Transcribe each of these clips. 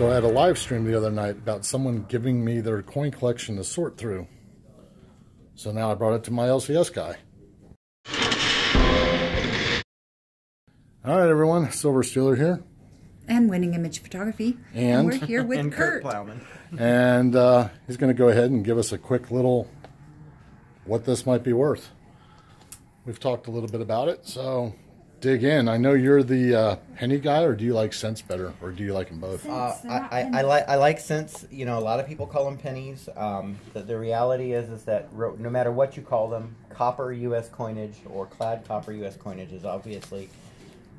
So I had a live stream the other night about someone giving me their coin collection to sort through. So now I brought it to my LCS guy. All right, everyone. Silver Steeler here. And Winning Image Photography. And, we're here with and Kurt. Kurt Ploughman. And uh, he's going to go ahead and give us a quick little what this might be worth. We've talked a little bit about it, so dig in. I know you're the uh, penny guy, or do you like cents better, or do you like them both? Uh, I, I, I like I like cents. You know, a lot of people call them pennies. Um, the, the reality is is that ro- no matter what you call them, copper U.S. coinage or clad copper U.S. coinage is obviously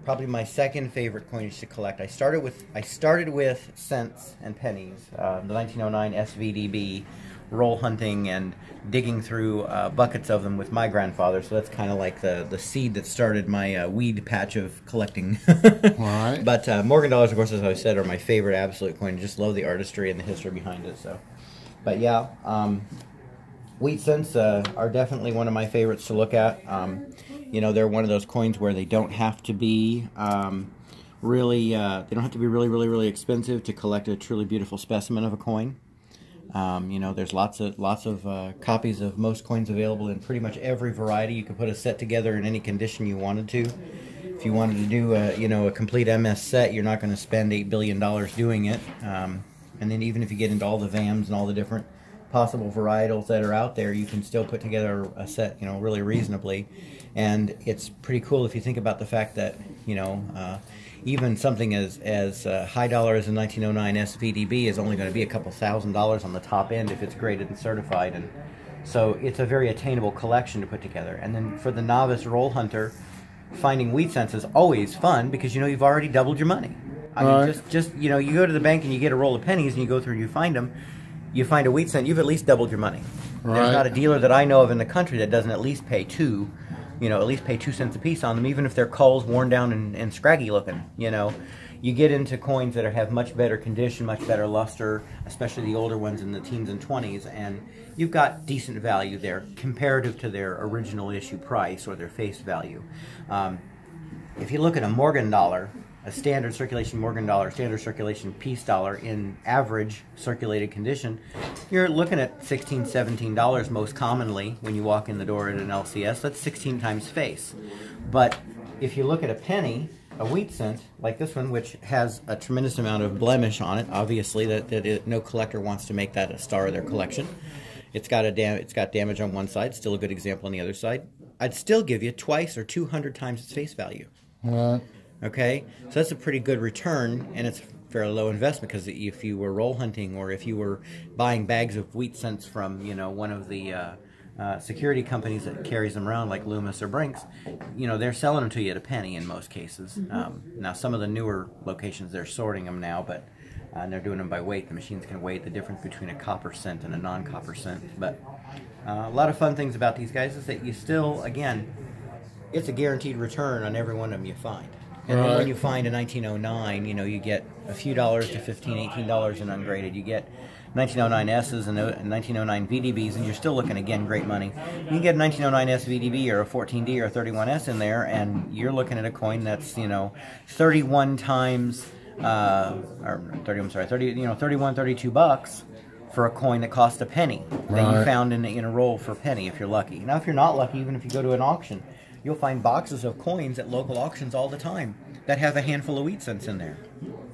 probably my second favorite coinage to collect. I started with I started with cents and pennies. Uh, the 1909 SVDB roll hunting and digging through uh, buckets of them with my grandfather. So that's kind of like the, the seed that started my uh, weed patch of collecting. right. But uh, Morgan dollars, of course, as I said, are my favorite absolute coin. Just love the artistry and the history behind it. So, but yeah, um, wheat cents uh, are definitely one of my favorites to look at. Um, you know, they're one of those coins where they don't have to be. Um, really, uh, they don't have to be really, really, really expensive to collect a truly beautiful specimen of a coin. Um, you know, there's lots of lots of uh, copies of most coins available in pretty much every variety. You can put a set together in any condition you wanted to. If you wanted to do a you know a complete MS set, you're not going to spend eight billion dollars doing it. Um, and then even if you get into all the VAMs and all the different possible varietals that are out there, you can still put together a set you know really reasonably. And it's pretty cool if you think about the fact that you know. Uh, even something as as uh, high dollar as a 1909 SVDB is only going to be a couple thousand dollars on the top end if it's graded and certified, and so it's a very attainable collection to put together. And then for the novice roll hunter, finding wheat cents is always fun because you know you've already doubled your money. I Right. mean, just just you know, you go to the bank and you get a roll of pennies and you go through and you find them. You find a wheat cent, you've at least doubled your money. Right. There's not a dealer that I know of in the country that doesn't at least pay two, you know, at least pay two cents a piece on them, even if they're culls, worn down, and, and scraggy looking. You know, you get into coins that are, have much better condition, much better luster, especially the older ones in the teens and twenties, and you've got decent value there comparative to their original issue price or their face value. Um, if you look at a Morgan dollar, a standard circulation Morgan dollar, standard circulation peace dollar in average circulated condition, you're looking at $16, $17 most commonly when you walk in the door at an LCS. That's 16 times face. But if you look at a penny, a wheat cent, like this one, which has a tremendous amount of blemish on it, obviously that, that it, no collector wants to make that a star of their collection. It's got a dam- it's got damage on one side, still a good example on the other side. I'd still give you twice or 200 times its face value. Right. Okay, so that's a pretty good return, and it's a fairly low investment because if you were roll hunting or if you were buying bags of wheat cents from you know one of the uh, uh, security companies that carries them around like Loomis or Brinks, you know they're selling them to you at a penny in most cases. Um, now some of the newer locations they're sorting them now, but uh, and they're doing them by weight. The machines can weigh the difference between a copper cent and a non-copper cent. But uh, a lot of fun things about these guys is that you still again it's a guaranteed return on every one of them you find. And then when you find a 1909, you know, you get a few dollars to 15 $18 in ungraded. You get 1909Ss and 1909 VDBs, and you're still looking, again, great money. You can get a 1909 SVDB or a 14D or a 31S in there, and you're looking at a coin that's, you know, 31 times, uh, or 30, I'm sorry, 30, you know, 31, 32 bucks for a coin that cost a penny that you found in, a- in a roll for a penny if you're lucky. Now, if you're not lucky, even if you go to an auction, you'll find boxes of coins at local auctions all the time that have a handful of wheat cents in there.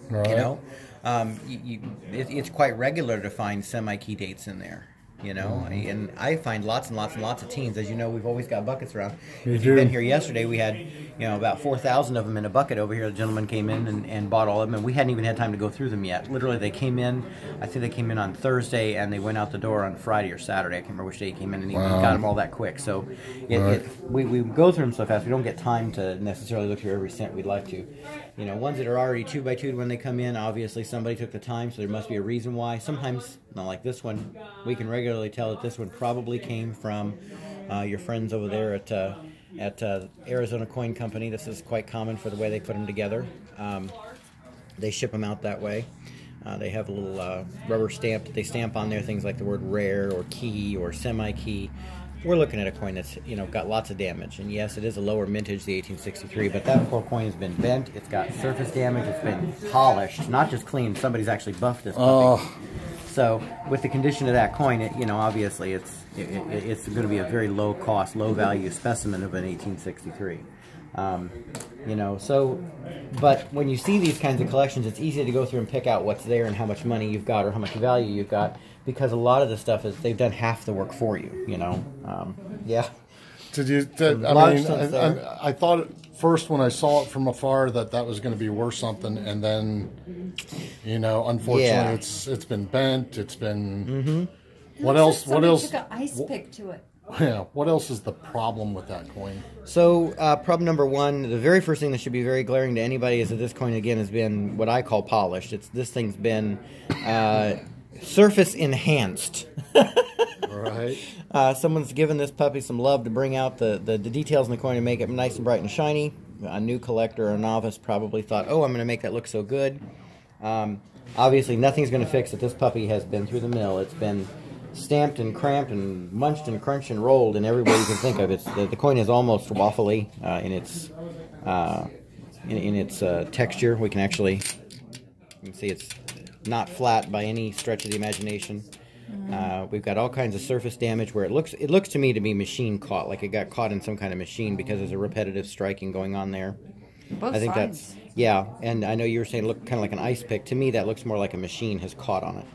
Right. You know, um, you, you, it, it's quite regular to find semi-key dates in there. You know, Mm-hmm. and I find lots and lots and lots of teens. As you know, we've always got buckets around. You if you've been here yesterday, we had you know about four thousand of them in a bucket over here. The gentleman came in and, and bought all of them, and we hadn't even had time to go through them yet. Literally, they came in. I think they came in on Thursday, and they went out the door on Friday or Saturday. I can't remember which day he came in, and he Wow. got them all that quick. So it, Right. it, we, we go through them so fast. We don't get time to necessarily look through every cent we'd like to. You know, ones that are already two by two when they come in, obviously somebody took the time, so there must be a reason why. Sometimes, not like this one, we can regularly tell that this one probably came from uh, your friends over there at uh, at uh, Arizona Coin Company. This is quite common for the way they put them together. Um, they ship them out that way. Uh, they have a little uh, rubber stamp that they stamp on there, things like the word rare or key or semi key. We're looking at a coin that's you know got lots of damage. And yes, it is a lower mintage, the 1863, but that poor coin has been bent. It's got surface damage. It's been polished, not just clean. Somebody's actually buffed this. Puppy. Oh, So with the condition of that coin, it, you know, obviously it's it, it, it's going to be a very low cost, low value specimen of an 1863. Um, you know, so but when you see these kinds of collections, it's easy to go through and pick out what's there and how much money you've got or how much value you've got because a lot of the stuff is they've done half the work for you. You know, um, yeah. did you? Did, I mean, I. I, I thought at first when I saw it from afar that that was going to be worth something, and then, you know, unfortunately, Yeah. it's it's been bent. It's been. Mm-hmm. What else? What Somebody else? took an ice pick to it. Yeah. What else is the problem with that coin? So, uh, problem number one, the very first thing that should be very glaring to anybody is that this coin again has been what I call polished. It's this thing's been uh, surface enhanced. Right. Uh, someone's given this puppy some love to bring out the, the, the details in the coin and make it nice and bright and shiny. A new collector or a novice probably thought, oh, I'm going to make that look so good. Um, obviously, nothing's going to fix it. This puppy has been through the mill. It's been stamped and cramped and munched and crunched and rolled in every way you can think of. It's the, the coin is almost waffly uh, in its uh, in, in its uh, texture. We can actually you can see it's not flat by any stretch of the imagination. Uh, we've got all kinds of surface damage where it looks it looks to me to be machine caught, like it got caught in some kind of machine because there's a repetitive striking going on there. Both I think sides. that's yeah, and I know you were saying it looked kind of like an ice pick. To me, that looks more like a machine has caught on it.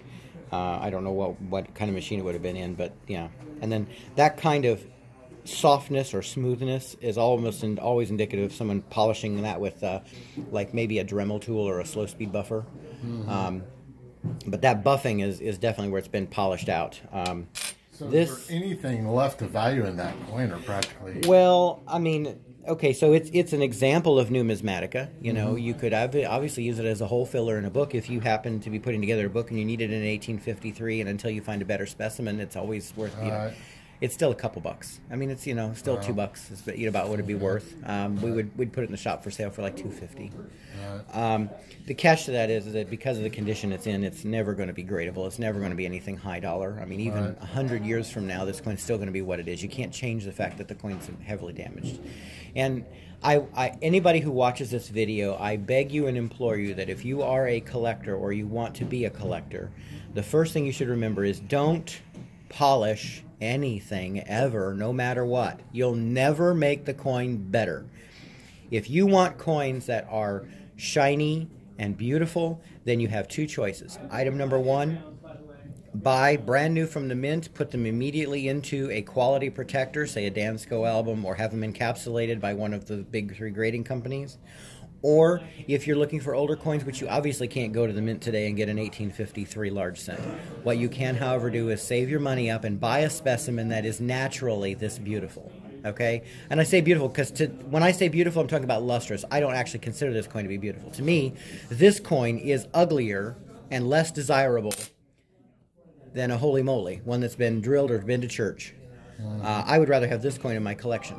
Uh, I don't know what what kind of machine it would have been in, but yeah. And then that kind of softness or smoothness is almost and always indicative of someone polishing that with uh, like maybe a Dremel tool or a slow speed buffer. Um, but that buffing is, is definitely where it's been polished out. Um, So this is there anything left of value in that coin, or practically? well, I mean, okay, so it's it's an example of numismatica. You know, you could obviously use it as a hole filler in a book if you happen to be putting together a book and you need it in 1853, and until you find a better specimen, it's always worth. You know, Right. It's still a couple bucks. I mean, it's you know still two bucks is you know, about what it'd be worth. Um, we would we'd put it in the shop for sale for like two fifty. Um, the catch to that is, that because of the condition it's in, it's never going to be gradable. It's never going to be anything high dollar. I mean, even a Right. hundred years from now, this coin's still going to be what it is. You can't change the fact that the coin's heavily damaged. And I, I, anybody who watches this video, I beg you and implore you that if you are a collector or you want to be a collector, the first thing you should remember is don't polish anything ever, no matter what. You'll never make the coin better. If you want coins that are shiny and beautiful, then you have two choices. Item number one, buy brand new from the mint, put them immediately into a quality protector, say a Dansco album, or have them encapsulated by one of the big three grading companies. Or if you're looking for older coins, which you obviously can't go to the mint today and get an 1853 large cent. What you can, however, do is save your money up and buy a specimen that is naturally this beautiful. Okay? And I say beautiful because when I say beautiful, I'm talking about lustrous. I don't actually consider this coin to be beautiful. To me, this coin is uglier and less desirable than a holy moly, one that's been drilled or been to church. Uh, I would rather have this coin in my collection.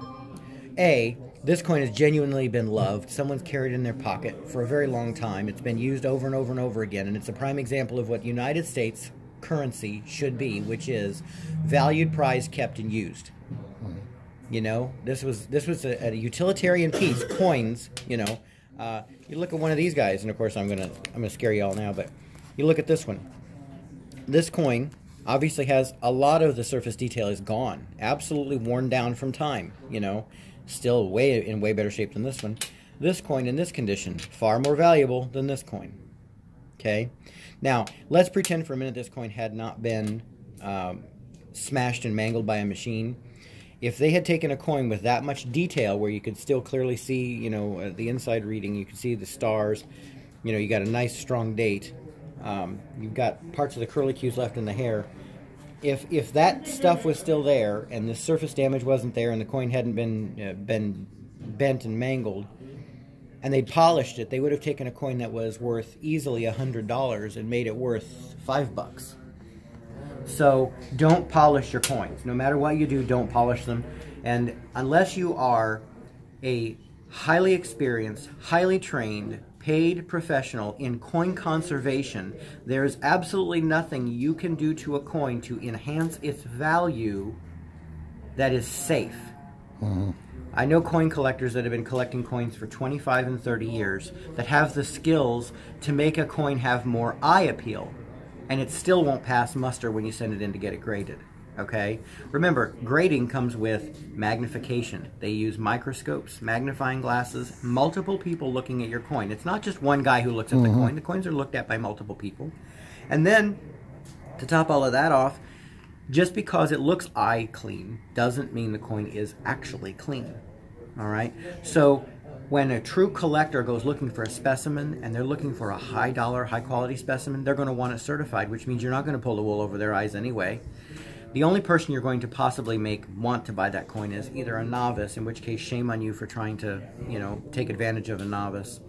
A, this coin has genuinely been loved. Someone's carried it in their pocket for a very long time. It's been used over and over and over again, and it's a prime example of what United States currency should be, which is valued, prized, kept, and used. You know, this was this was a, a utilitarian piece. Coins, you know, uh, you look at one of these guys, and of course I'm gonna I'm gonna scare you all now, but you look at this one this coin obviously has a lot of the surface detail is gone absolutely worn down from time you know still way in way better shape than this one. This coin in this condition far more valuable than this coin. Okay? Now let's pretend for a minute this coin had not been um, smashed and mangled by a machine. If they had taken a coin with that much detail where you could still clearly see you know uh, the inside reading you could see the stars you know you got a nice strong date um, you've got parts of the curlicues left in the hair. If if that stuff was still there and the surface damage wasn't there and the coin hadn't been uh, been bent and mangled, and they'd polished it, they would have taken a coin that was worth easily a hundred dollars and made it worth five bucks. So don't polish your coins. No matter what you do, don't polish them. And unless you are a highly experienced, highly trained, paid professional in coin conservation, there's absolutely nothing you can do to a coin to enhance its value that is safe. Mm-hmm. I know coin collectors that have been collecting coins for 25 and 30 years that have the skills to make a coin have more eye appeal, and it still won't pass muster when you send it in to get it graded. Okay? Remember, grading comes with magnification. They use microscopes, magnifying glasses, multiple people looking at your coin. It's not just one guy who looks at the mm-hmm. coin, the coins are looked at by multiple people. And then, to top all of that off, just because it looks eye clean doesn't mean the coin is actually clean. All right? So when a true collector goes looking for a specimen and they're looking for a high dollar, high quality specimen, they're going to want it certified, which means you're not going to pull the wool over their eyes anyway. The only person you're going to possibly make want to buy that coin is either a novice, in which case shame on you for trying to, you know, take advantage of a novice.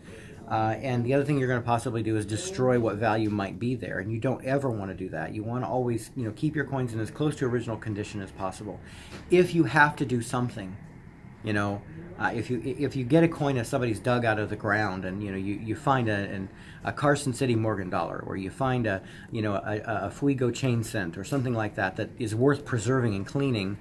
Uh, and the other thing you're going to possibly do is destroy what value might be there, and you don't ever want to do that. You want to always, you know, keep your coins in as close to original condition as possible. If you have to do something, you know, uh, if you if you get a coin that somebody's dug out of the ground, and you know you, you find a an, a Carson City Morgan dollar, or you find a you know a, a Fugio chain cent, or something like that that is worth preserving and cleaning,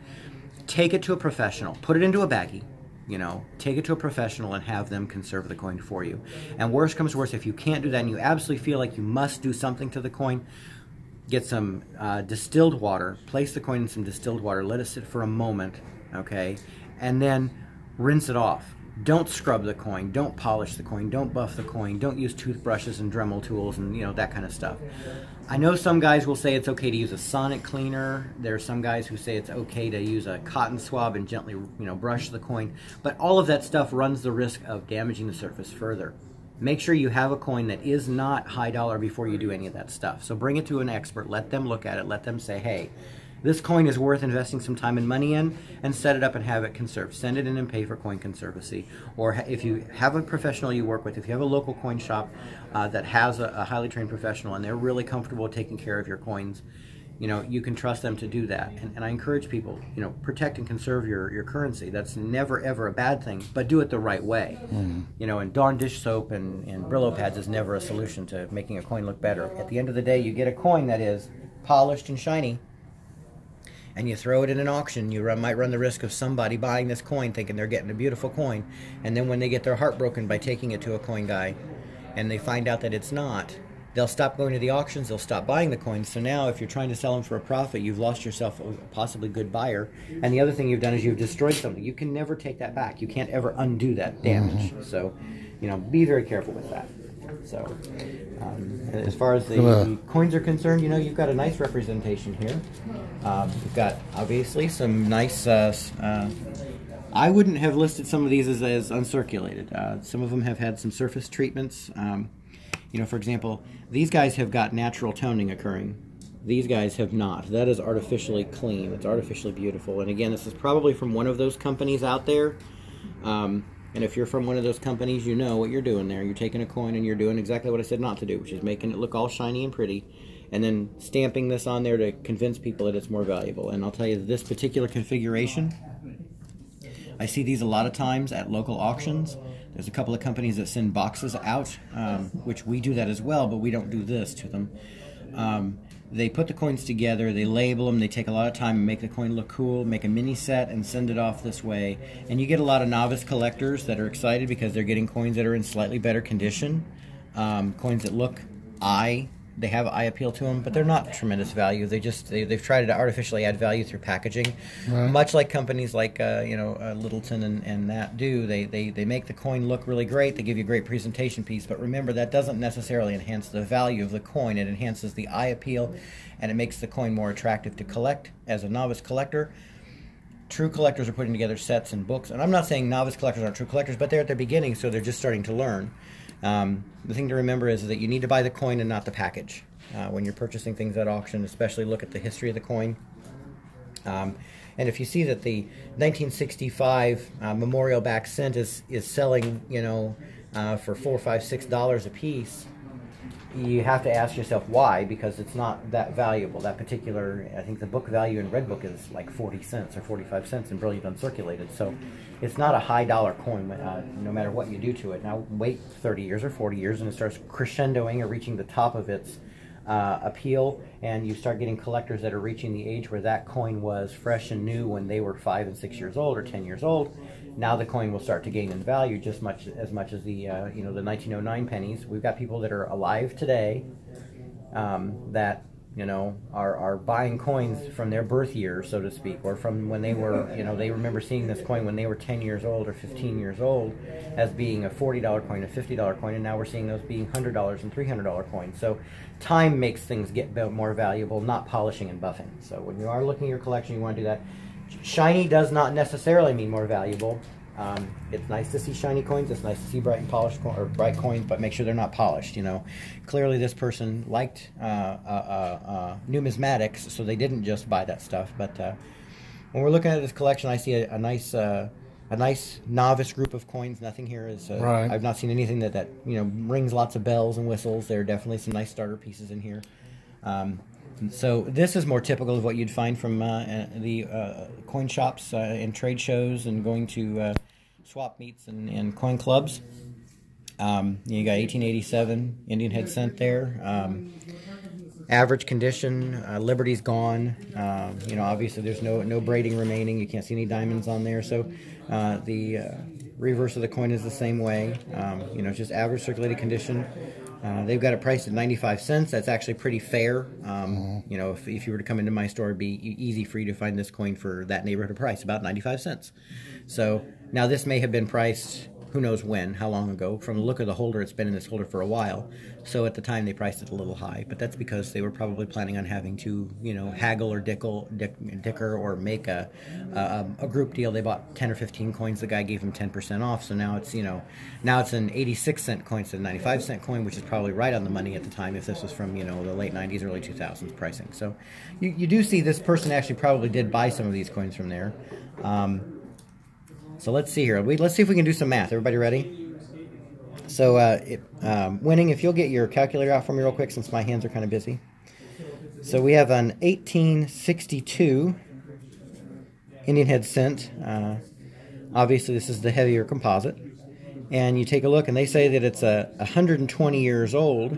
take it to a professional, put it into a baggie, you know, take it to a professional and have them conserve the coin for you. And worst comes worst, if you can't do that and you absolutely feel like you must do something to the coin, get some uh, distilled water, place the coin in some distilled water, let it sit for a moment, okay, and then rinse it off. Don't scrub the coin, don't polish the coin, don't buff the coin, don't use toothbrushes and Dremel tools and you know that kind of stuff. I know some guys will say it's okay to use a sonic cleaner. There are some guys who say it's okay to use a cotton swab and gently, you know, brush the coin. But all of that stuff runs the risk of damaging the surface further. Make sure you have a coin that is not high dollar before you do any of that stuff. So bring it to an expert, let them look at it, let them say, hey, this coin is worth investing some time and money in, and set it up and have it conserved. Send it in and pay for Coin Conservancy. Or if you have a professional you work with, if you have a local coin shop uh, that has a, a highly trained professional and they're really comfortable taking care of your coins, you know, you can trust them to do that. And, and I encourage people, you know, protect and conserve your, your currency. That's never, ever a bad thing, but do it the right way. You know, and Dawn dish soap and, and Brillo pads is never a solution to making a coin look better. At the end of the day, you get a coin that is polished and shiny, and you throw it in an auction, you run, might run the risk of somebody buying this coin thinking they're getting a beautiful coin, and then when they get their heart broken by taking it to a coin guy, and they find out that it's not, they'll stop going to the auctions, they'll stop buying the coins. So now, if you're trying to sell them for a profit, you've lost yourself a possibly good buyer. And the other thing you've done is you've destroyed something. You can never take that back. You can't ever undo that damage. Mm-hmm. So, you know, be very careful with that. So, um, as far as the, coins are concerned, you know, you've got a nice representation here. Um, you've got obviously some nice. Uh, uh, I wouldn't have listed some of these as, as uncirculated. Uh, some of them have had some surface treatments. Um, you know, for example, these guys have got natural toning occurring. These guys have not. That is artificially clean. It's artificially beautiful. And again, this is probably from one of those companies out there. Um, and if you're from one of those companies, you know what you're doing there. You're taking a coin and you're doing exactly what I said not to do, which is making it look all shiny and pretty, and then stamping this on there to convince people that it's more valuable. And I'll tell you, this particular configuration, I see these a lot of times at local auctions. There's a couple of companies that send boxes out, um, which we do that as well, but we don't do this to them. Um, they put the coins together, they label them, they take a lot of time and make the coin look cool, make a mini set and send it off this way. And you get a lot of novice collectors that are excited because they're getting coins that are in slightly better condition, um, coins that look eye they have eye appeal to them, but they're not tremendous value. They just they, they've tried to artificially add value through packaging, much like companies like uh, you know uh, Littleton and, and that do. They, they they make the coin look really great. They give you a great presentation piece, but remember that doesn't necessarily enhance the value of the coin. It enhances the eye appeal, and it makes the coin more attractive to collect as a novice collector true collectors are putting together sets and books. And I'm not saying novice collectors aren't true collectors, but they're at the beginning, so they're just starting to learn. Um, the thing to remember is that you need to buy the coin and not the package uh, when you're purchasing things at auction. Especially look at the history of the coin. Um, and if you see that the 1965 uh, memorial back cent is, is selling, you know, uh, for four, five, six dollars a piece, you have to ask yourself why because it's not that valuable. That particular, I think the book value in Red Book is like 40 cents or 45 cents in Brilliant Uncirculated. So it's not a high dollar coin uh, no matter what you do to it. Now wait 30 years or 40 years and it starts crescendoing or reaching the top of its uh, appeal, and you start getting collectors that are reaching the age where that coin was fresh and new when they were five and six years old or ten years old. Now the coin will start to gain in value just much as much as the uh, you know the 1909 pennies. We've got people that are alive today um, that you know, are, are buying coins from their birth year, so to speak, or from when they were, you know, they remember seeing this coin when they were 10 years old or 15 years old as being a $40 coin, a $50 coin, and now we're seeing those being $100 and $300 coins. So time makes things get more valuable, not polishing and buffing. So when you are looking at your collection, you want to do that. Shiny does not necessarily mean more valuable. Um, it's nice to see shiny coins. It's nice to see bright and polished co or bright coins, but make sure they're not polished. You know, clearly this person liked uh, uh, uh, uh numismatics, so they didn't just buy that stuff. But uh, when we're looking at this collection, I see a, a nice uh, a nice novice group of coins. Nothing here is. Right. I've not seen anything that that you know rings lots of bells and whistles. There are definitely some nice starter pieces in here. Um, so this is more typical of what you'd find from uh, the uh, coin shops uh, and trade shows and going to swap meets and, and coin clubs. Um, you got 1887 Indian head cent there. Um, average condition. Uh, Liberty's gone. Um, you know, obviously there's no no braiding remaining. You can't see any diamonds on there. So uh, the uh, reverse of the coin is the same way. Um, you know, just average circulated condition. Uh, they've got a price at 95 cents. That's actually pretty fair. Um, mm-hmm. You know, if, if you were to come into my store, it'd be easy for you to find this coin for that neighborhood price, about 95 cents. So now this may have been priced who knows when, how long ago. From the look of the holder, it's been in this holder for a while. So at the time, they priced it a little high. But that's because they were probably planning on having to, you know, haggle or dickle, dick, dicker or make a, a, a group deal. They bought 10 or 15 coins. The guy gave them 10% off. So now it's, you know, now it's an 86 cent coin instead of 95 cent coin, which is probably right on the money at the time if this was from, you know, the late 90s, early 2000s pricing. So you, you do see this person actually probably did buy some of these coins from there. Um, so let's see here. We, let's see if we can do some math. Everybody ready? So uh, it, um, winning, if you'll get your calculator out for me real quick since my hands are kind of busy. So we have an 1862 Indian head cent. Uh, obviously, this is the heavier composite. And you take a look, and they say that it's a uh, 120 years old.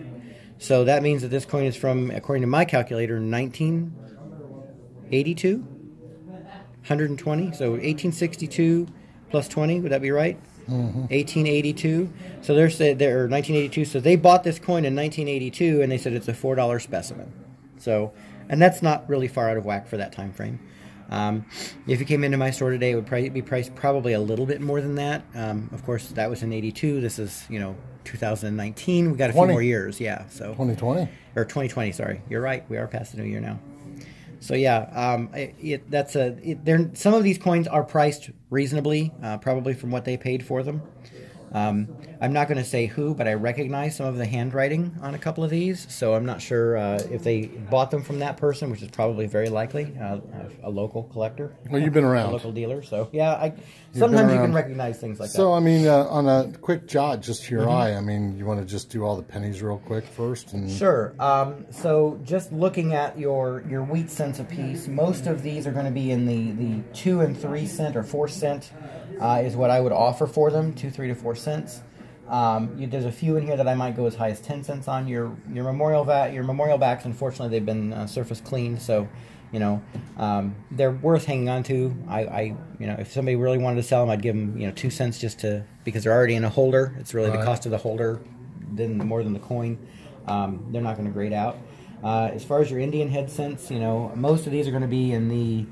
So that means that this coin is from, according to my calculator, 1982. 120. So 1862 plus 20, would that be right? Mm-hmm. 1882. So they're said they're 1982. So they bought this coin in 1982, and they said it's a four dollar specimen. So, and that's not really far out of whack for that time frame. Um, if you came into my store today, it would probably be priced probably a little bit more than that. Um, of course, that was in '82. This is you know 2019. We got a 20. few more years. Yeah. So 2020 or 2020. Sorry, you're right. We are past the new year now. So yeah, um, it, it, that's a. It, some of these coins are priced reasonably, uh, probably from what they paid for them. Um, I'm not going to say who, but I recognize some of the handwriting on a couple of these, so I'm not sure uh, if they bought them from that person, which is probably very likely uh, a local collector. Well, you've been around, a local dealer, so yeah. I, sometimes you can recognize things like so, that. So, I mean, uh, on a quick jot, just to your mm -hmm. eye, I mean, you want to just do all the pennies real quick first, and sure. Um, so, just looking at your your wheat cents a piece, most of these are going to be in the the two and three cent or four cent uh, is what I would offer for them, two, three to four cents. Um, you, there's a few in here that I might go as high as ten cents on. Your your memorial vat, your memorial backs, unfortunately, they've been uh, surface cleaned, so you know um, they're worth hanging on to. I, I, you know if somebody really wanted to sell them, I'd give them you know two cents just to because they're already in a holder. It's really the cost of the holder, than more than the coin. Um, they're not going to grade out. Uh, as far as your Indian head cents, you know most of these are going to be in the.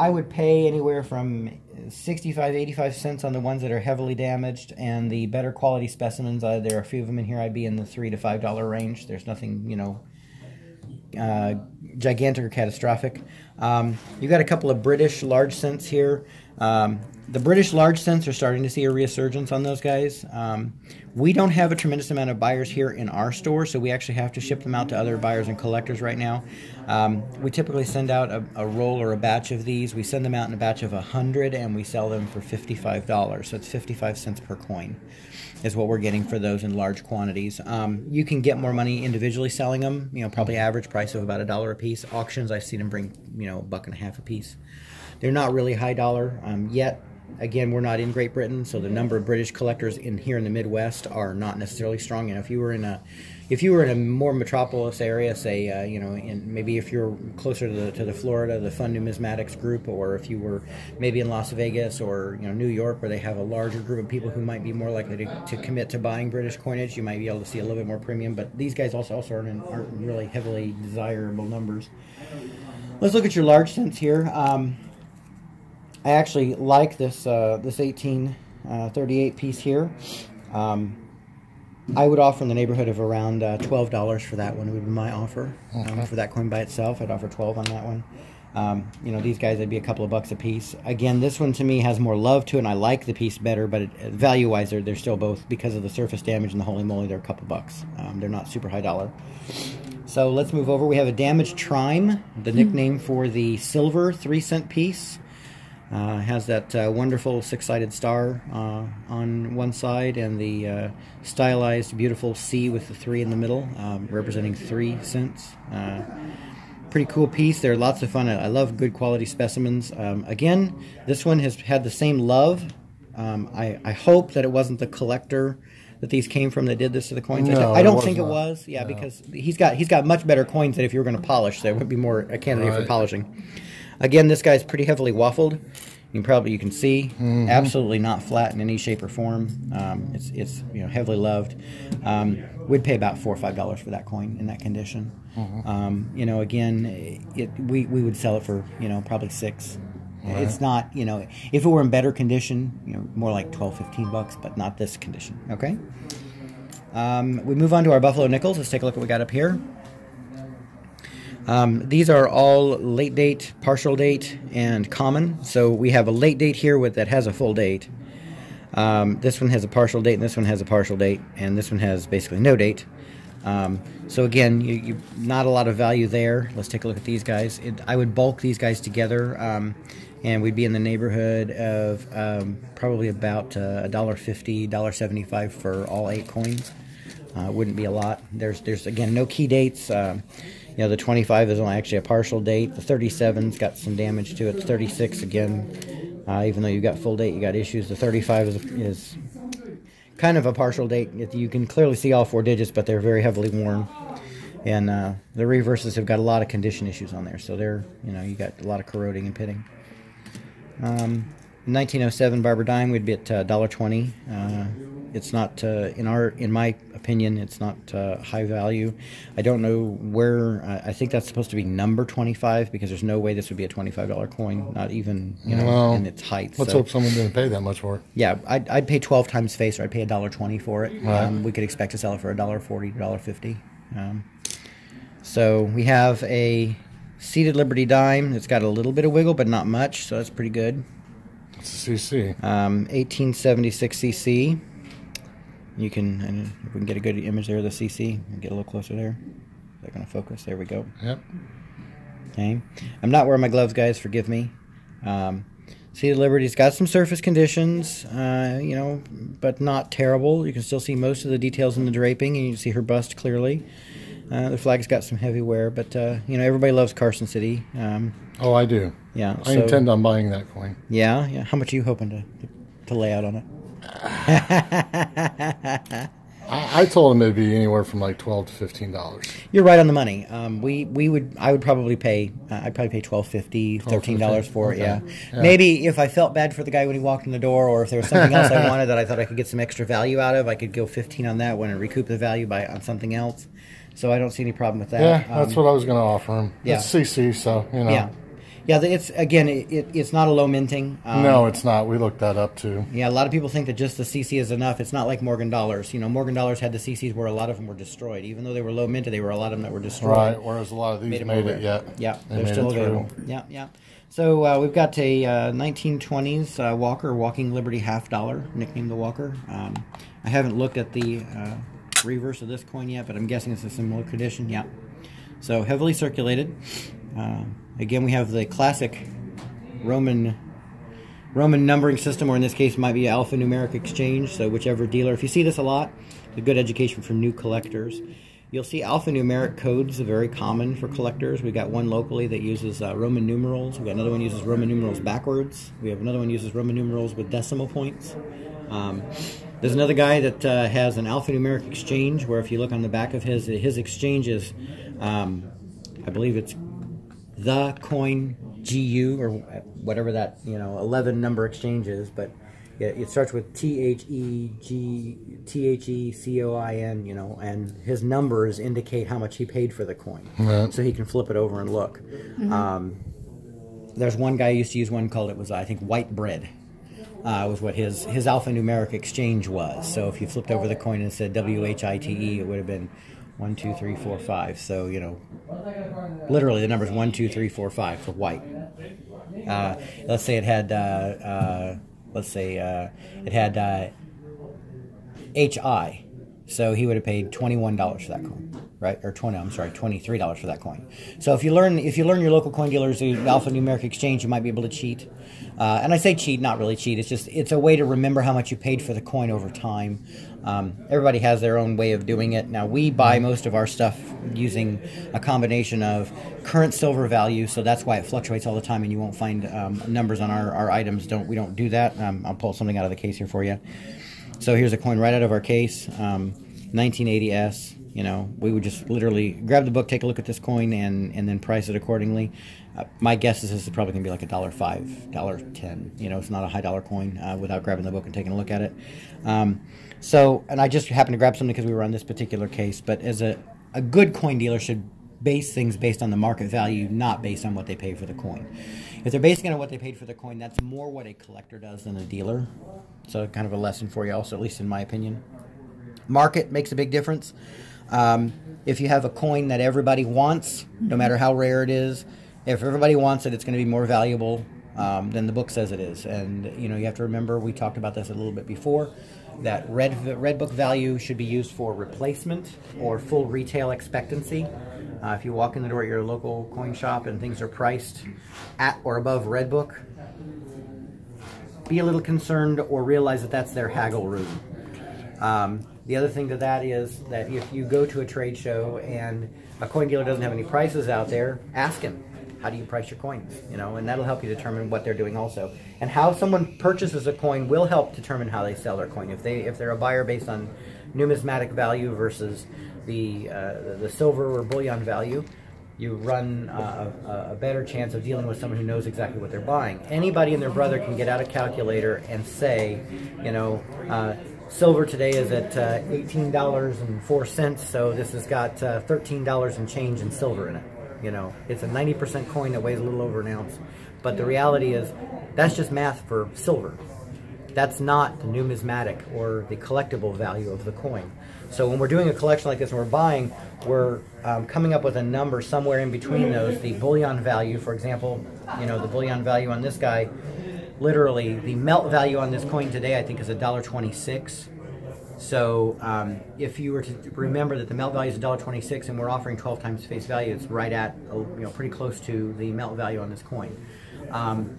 I would pay anywhere from 65, 85 cents on the ones that are heavily damaged, and the better quality specimens, uh, there are a few of them in here, I'd be in the 3 to $5 range. There's nothing, you know, uh, gigantic or catastrophic. Um, you got a couple of British large cents here. Um, the British large cents are starting to see a resurgence on those guys. Um, we don't have a tremendous amount of buyers here in our store, so we actually have to ship them out to other buyers and collectors right now. Um, we typically send out a, a, roll or a batch of these. We send them out in a batch of 100 and we sell them for $55. So it's 55 cents per coin is what we're getting for those in large quantities. Um, you can get more money individually selling them, you know, probably average price of about a dollar a piece. Auctions, I've seen them bring, you know, a buck and a half a piece. They're not really high dollar um, yet again, we're not in Great Britain, so the number of British collectors in here in the Midwest are not necessarily strong. Know, if you were in a if you were in a more metropolis area, say, uh, you know, in maybe if you're closer to the, to the Florida, the Fun Numismatics group, or if you were maybe in Las Vegas or you know New York, where they have a larger group of people who might be more likely to, to commit to buying British coinage, you might be able to see a little bit more premium. But these guys also also aren't in, aren't really heavily desirable numbers. Let's look at your large cents here. Um, I actually like this uh, this 1838 uh, piece here. Um, I would offer in the neighborhood of around uh, twelve dollars for that one. Would be my offer okay. um, for that coin by itself. I'd offer twelve on that one. Um, you know, these guys would be a couple of bucks a piece. Again, this one to me has more love to it, and I like the piece better. But value-wise, they're, they're still both because of the surface damage and the holy moly. They're a couple bucks. Um, they're not super high dollar. So let's move over. We have a damaged trime, the nickname for the silver three cent piece. Uh, has that uh, wonderful six-sided star uh, on one side and the uh, stylized beautiful C with the three in the middle, um, representing three cents. Uh, pretty cool piece. They're lots of fun. I, love good quality specimens. Um, again, this one has had the same love. Um, I, I, hope that it wasn't the collector that these came from that did this to the coins. No, I don't think not. it was. Yeah, no. because he's got he's got much better coins than if you were going to polish. There would be more a candidate right. for polishing. Again, this guy's pretty heavily waffled. You can probably you can see mm-hmm. absolutely not flat in any shape or form. Um, it's it's you know heavily loved. Um, we'd pay about four or five dollars for that coin in that condition. Mm-hmm. Um, you know, again, it we, we would sell it for you know probably six. Right. It's not you know if it were in better condition, you know more like 12, 15 bucks, but not this condition. Okay. Um, we move on to our buffalo nickels. Let's take a look at what we got up here. Um, these are all late date, partial date, and common. So we have a late date here with that has a full date. Um, this one has a partial date, and this one has a partial date, and this one has basically no date. Um, so again, you, you, not a lot of value there. Let's take a look at these guys. It, I would bulk these guys together, um, and we'd be in the neighborhood of um, probably about uh, a dollar fifty, dollar seventy-five for all eight coins. Uh, wouldn't be a lot. There's, there's again no key dates. Uh, you know, the 25 is only actually a partial date. The 37's got some damage to it. The 36 again, uh, even though you've got full date, you got issues. The 35 is, is kind of a partial date. You can clearly see all four digits, but they're very heavily worn. And uh, the reverses have got a lot of condition issues on there, so they're you know you got a lot of corroding and pitting. Um, 1907 Barber Dime, we'd be at uh, $1.20. Uh, it's not uh, in our in my opinion it's not uh, high value. I don't know where i think that's supposed to be number 25 because there's no way this would be a $25 coin not even you know well, in its height let's so, hope someone didn't pay that much for it. Yeah i'd, I'd pay 12 times face or i'd pay $1.20 for it. Right. um, we could expect to sell it for $1.40 $1.50 um, so we have a seated liberty dime it's got a little bit of wiggle but not much so that's pretty good. It's a cc um, 1876 cc you can, and if we can get a good image there of the CC, get a little closer there. They're going to focus. There we go. Yep. Okay. I'm not wearing my gloves, guys. Forgive me. Um, see, the Liberty's got some surface conditions, uh, you know, but not terrible. You can still see most of the details in the draping, and you can see her bust clearly. Uh, the flag's got some heavy wear, but uh, you know everybody loves Carson City. Um, oh, I do. Yeah, I so, intend on buying that coin. Yeah, yeah. How much are you hoping to to lay out on it? I, I, told him it'd be anywhere from like twelve to fifteen dollars. You're right on the money. Um, we we would I would probably pay uh, I'd probably pay twelve fifty, thirteen dollars for okay. it. Yeah. yeah. maybe if I felt bad for the guy when he walked in the door, or if there was something else I wanted that I thought I could get some extra value out of, I could go fifteen on that one and recoup the value by on something else. So I don't see any problem with that. Yeah, that's um, what I was going to offer him. Yeah, it's CC, so you know. Yeah, yeah, it's again, it, it's not a low minting. Um, no, it's not. We looked that up too. Yeah, a lot of people think that just the CC is enough. It's not like Morgan Dollars. You know, Morgan Dollars had the CCs where a lot of them were destroyed, even though they were low minted. They were a lot of them that were destroyed. Right. Whereas a lot of these made, made it yet. Yeah, they are still available. Yeah, yeah. So uh, we've got a uh, 1920s uh, Walker Walking Liberty half dollar, nicknamed the Walker. Um, I haven't looked at the uh, reverse of this coin yet, but I'm guessing it's a similar condition. Yeah. So heavily circulated. Again, we have the classic Roman Roman numbering system, or in this case, might be alphanumeric exchange. So whichever dealer, if you see this a lot, it's a good education for new collectors. You'll see alphanumeric codes are very common for collectors. We got one locally that uses uh, Roman numerals. We got another one uses Roman numerals backwards. We have another one uses Roman numerals with decimal points. Um, there's another guy that uh, has an alphanumeric exchange where if you look on the back of his, his exchange is, um, I believe it's the coin GU or whatever that you know 11 number exchange is, but it, it starts with T H E G T H E C O I N, you know, and his numbers indicate how much he paid for the coin, Right. so he can flip it over and look. Um, there's one guy who used to use one called it was I think white bread. Uh, was what his his alphanumeric exchange was. So if you flipped over the coin and said W H I T E, it would have been one, two, three, four, five. So you know, literally the numbers one, two, three, four, five for white. Uh, let's say it had, uh, uh, let's say uh, it had uh, HI. So he would have paid twenty-one dollars for that coin, right? Or twenty. I'm sorry, twenty-three dollars for that coin. So if you learn, if you learn your local coin dealers the alphanumeric exchange, you might be able to cheat. Uh, and I say cheat, not really cheat. It's just it's a way to remember how much you paid for the coin over time. Um, everybody has their own way of doing it. Now we buy most of our stuff using a combination of current silver value, so that's why it fluctuates all the time, and you won't find um, numbers on our, our items. Don't we don't do that? Um, I'll pull something out of the case here for you. So here's a coin right out of our case, um, 1980s. You know, we would just literally grab the book, take a look at this coin, and and then price it accordingly. Uh, my guess is this is probably going to be like a dollar five, dollar ten. You know, it's not a high dollar coin uh, without grabbing the book and taking a look at it. Um, so, and I just happened to grab something because we were on this particular case. But as a a good coin dealer should base things based on the market value, not based on what they pay for the coin. If they're basing it on what they paid for the coin, that's more what a collector does than a dealer. So, kind of a lesson for you, also, at least in my opinion. Market makes a big difference. Um, if you have a coin that everybody wants, no matter how rare it is, if everybody wants it, it's going to be more valuable um, than the book says it is. And you know, you have to remember we talked about this a little bit before that red red book value should be used for replacement or full retail expectancy. Uh, if you walk in the door at your local coin shop and things are priced at or above red book, be a little concerned or realize that that's their haggle room. Um, the other thing to that is that if you go to a trade show and a coin dealer doesn't have any prices out there, ask him, how do you price your coins? You know, and that'll help you determine what they're doing also. And how someone purchases a coin will help determine how they sell their coin. If they if they're a buyer based on numismatic value versus the uh, the silver or bullion value, you run uh, a, a better chance of dealing with someone who knows exactly what they're buying. Anybody and their brother can get out a calculator and say, you know, uh, silver today is at uh, $18.04, so this has got uh, $13 and change in silver in it. You know, it's a 90% coin that weighs a little over an ounce. But the reality is, that's just math for silver. That's not the numismatic or the collectible value of the coin. So when we're doing a collection like this and we're buying, we're um, coming up with a number somewhere in between those. The bullion value, for example, you know, the bullion value on this guy, literally the melt value on this coin today, I think is $1.26. So um, if you were to remember that the melt value is $1.26 and we're offering 12 times face value, it's right at, you know, pretty close to the melt value on this coin. Um,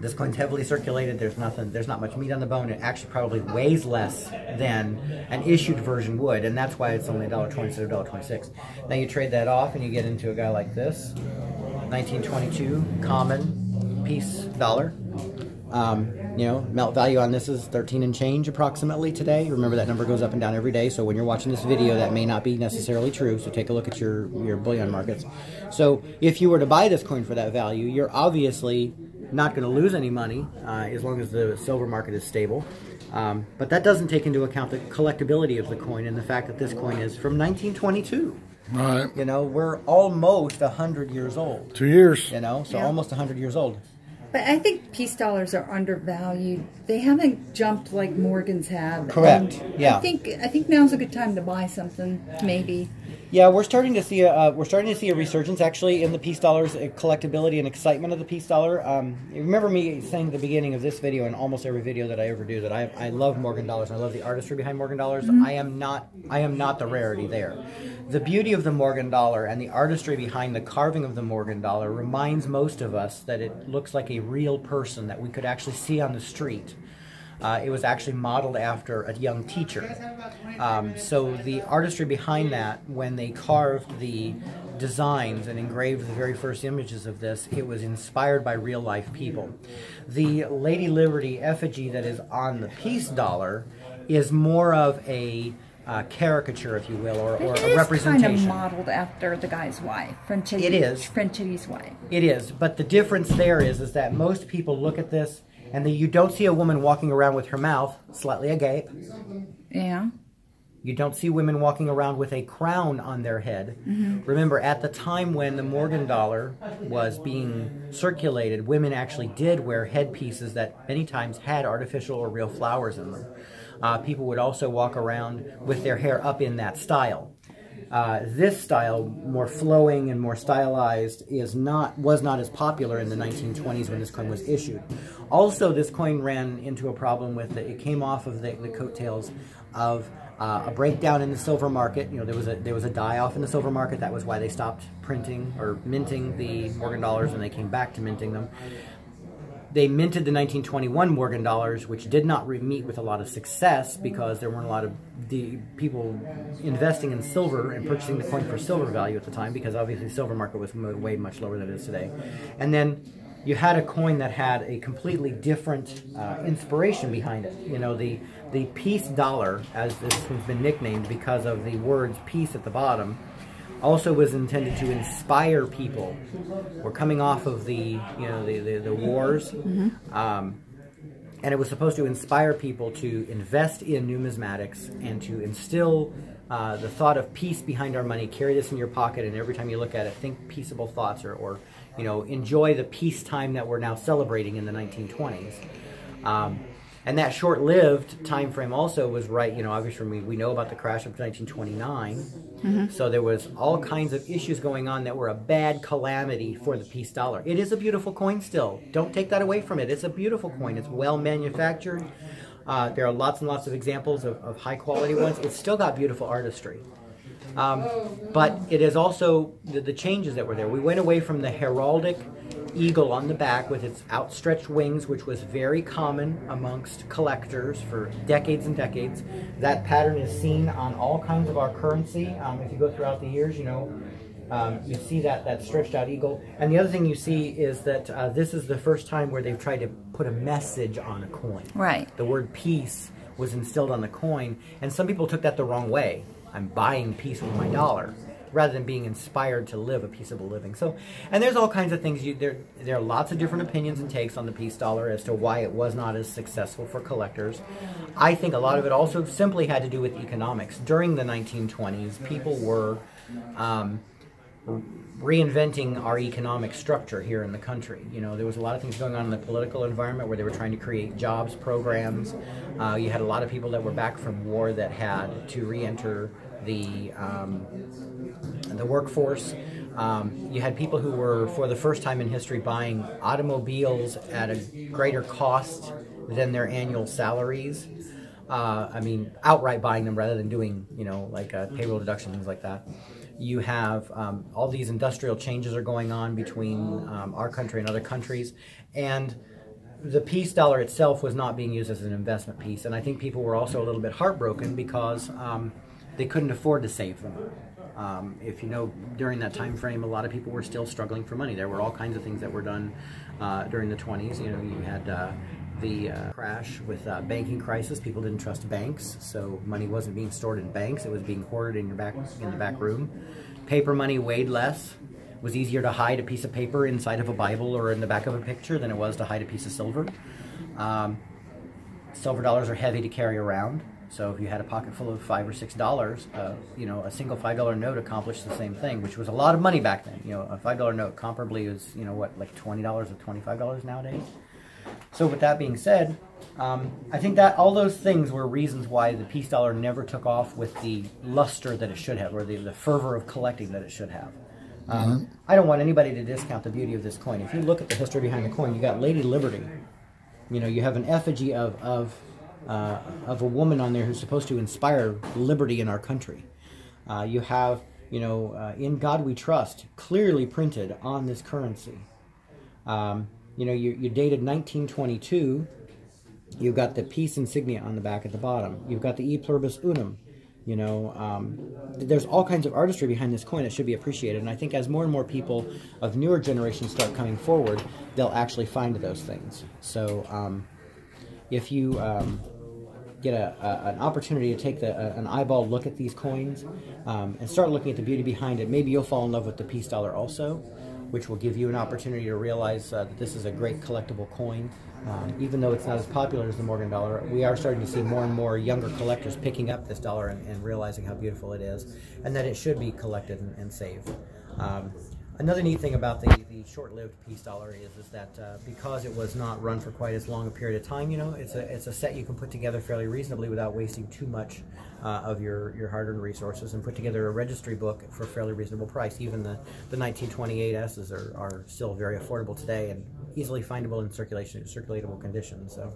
this coin's heavily circulated. There's nothing. There's not much meat on the bone. It actually probably weighs less than an issued version would, and that's why it's only $1.20 instead of $1.26. Now you trade that off, and you get into a guy like this, 1922 common peace dollar. Um, you know, melt value on this is 13 and change approximately today. Remember that number goes up and down every day. So when you're watching this video, that may not be necessarily true. So take a look at your your bullion markets. So if you were to buy this coin for that value, you're obviously not going to lose any money uh, as long as the silver market is stable. Um, but that doesn't take into account the collectability of the coin and the fact that this coin is from 1922. All right. You know, we're almost 100 years old. Two years. You know, so Yeah. almost 100 years old. But I think peace dollars are undervalued. They haven't jumped like Morgan's have. Correct. And Yeah. I think I think now's a good time to buy something. Maybe. Yeah, we're starting to see a uh, we're starting to see a resurgence actually in the peace dollars uh, collectability and excitement of the peace dollar. Um, you remember me saying at the beginning of this video and almost every video that I ever do that I, I love Morgan dollars and I love the artistry behind Morgan dollars. I am not I am not the rarity there. The beauty of the Morgan dollar and the artistry behind the carving of the Morgan dollar reminds most of us that it looks like a real person that we could actually see on the street. Uh, it was actually modeled after a young teacher. Um, so the artistry behind that, when they carved the designs and engraved the very first images of this, it was inspired by real life people. The Lady Liberty effigy that is on the peace dollar is more of a uh, caricature, if you will, or, or a is representation. kind of modeled after the guy's wife, Franchetti, It is. Franchetti's wife. It is, but the difference there is is that most people look at this and then you don't see a woman walking around with her mouth slightly agape. Yeah. You don't see women walking around with a crown on their head. Remember, at the time when the Morgan dollar was being circulated, women actually did wear headpieces that many times had artificial or real flowers in them. Uh, people would also walk around with their hair up in that style. Uh, this style, more flowing and more stylized, is not was not as popular in the 1920s when this coin was issued. Also, this coin ran into a problem with it. It came off of the, the coattails of uh, a breakdown in the silver market. You know, there was a there was a die off in the silver market. That was why they stopped printing or minting the Morgan dollars, and they came back to minting them they minted the 1921 Morgan dollars, which did not meet with a lot of success because there weren't a lot of the people investing in silver and purchasing the coin for silver value at the time because obviously the silver market was way much lower than it is today. And then you had a coin that had a completely different uh, inspiration behind it. You know, the the peace dollar, as this has been nicknamed because of the words peace at the bottom, also was intended to inspire people. We're coming off of the you know the the, the wars, um, and it was supposed to inspire people to invest in numismatics and to instill uh, the thought of peace behind our money. Carry this in your pocket, and every time you look at it, think peaceable thoughts, or, or you know enjoy the peacetime that we're now celebrating in the 1920s. Um, and that short-lived time frame also was right. You know, obviously we, we know about the crash of 1929. So there was all kinds of issues going on that were a bad calamity for the peace dollar. It is a beautiful coin still. Don't take that away from it. It's a beautiful coin. It's well manufactured. Uh, there are lots and lots of examples of, of high quality ones. It's still got beautiful artistry. Um, but it is also the, the changes that were there. We went away from the heraldic eagle on the back with its outstretched wings, which was very common amongst collectors for decades and decades. That pattern is seen on all kinds of our currency. Um, if you go throughout the years, you know, um, you see that that stretched out eagle. And the other thing you see is that uh, this is the first time where they've tried to put a message on a coin. Right. The word peace was instilled on the coin, and some people took that the wrong way. I'm buying peace with my dollar, rather than being inspired to live a peaceable living. So, and there's all kinds of things. You, there, there are lots of different opinions and takes on the peace dollar as to why it was not as successful for collectors. I think a lot of it also simply had to do with economics. During the 1920s, people were um, reinventing our economic structure here in the country. You know, there was a lot of things going on in the political environment where they were trying to create jobs programs. Uh, you had a lot of people that were back from war that had to re-enter the um, the workforce. Um, you had people who were, for the first time in history, buying automobiles at a greater cost than their annual salaries. Uh, I mean, outright buying them rather than doing, you know, like payroll deduction, things like that. You have um, all these industrial changes are going on between um, our country and other countries, and the peace dollar itself was not being used as an investment piece. And I think people were also a little bit heartbroken because um, they couldn't afford to save them. Um, if you know, during that time frame, a lot of people were still struggling for money. There were all kinds of things that were done uh, during the 20s. You know, you had uh, the uh, crash with uh, banking crisis. People didn't trust banks, so money wasn't being stored in banks. It was being hoarded in your back in the back room. Paper money weighed less. It was easier to hide a piece of paper inside of a Bible or in the back of a picture than it was to hide a piece of silver. Um, silver dollars are heavy to carry around. So if you had a pocket full of five or six dollars, uh, you know, a single five dollar note accomplished the same thing, which was a lot of money back then. You know, a five dollar note comparably is, you know, what, like twenty dollars or twenty five dollars nowadays. So with that being said, um, I think that all those things were reasons why the peace dollar never took off with the luster that it should have, or the, the fervor of collecting that it should have. Um, I don't want anybody to discount the beauty of this coin. If you look at the history behind the coin, you got Lady Liberty. You know, you have an effigy of of uh, of a woman on there who's supposed to inspire liberty in our country. Uh, you have, you know, uh, "In God We Trust" clearly printed on this currency. Um, you know, you, you dated 1922. You've got the peace insignia on the back at the bottom. You've got the E pluribus unum. You know, um, there's all kinds of artistry behind this coin that should be appreciated. And I think as more and more people of newer generations start coming forward, they'll actually find those things. So um, if you um, get a, a, an opportunity to take the, a, an eyeball look at these coins um, and start looking at the beauty behind it, maybe you'll fall in love with the peace dollar also, which will give you an opportunity to realize uh, that this is a great collectible coin. Um, even though it's not as popular as the Morgan dollar, we are starting to see more and more younger collectors picking up this dollar and, and realizing how beautiful it is and that it should be collected and, and saved. Um, Another neat thing about the, the short-lived peace dollar is, is that uh, because it was not run for quite as long a period of time, you know, it's a, it's a set you can put together fairly reasonably without wasting too much uh, of your, your hard-earned resources and put together a registry book for a fairly reasonable price. Even the, the 1928 S's are, are still very affordable today and easily findable in circulation, circulatable condition. So.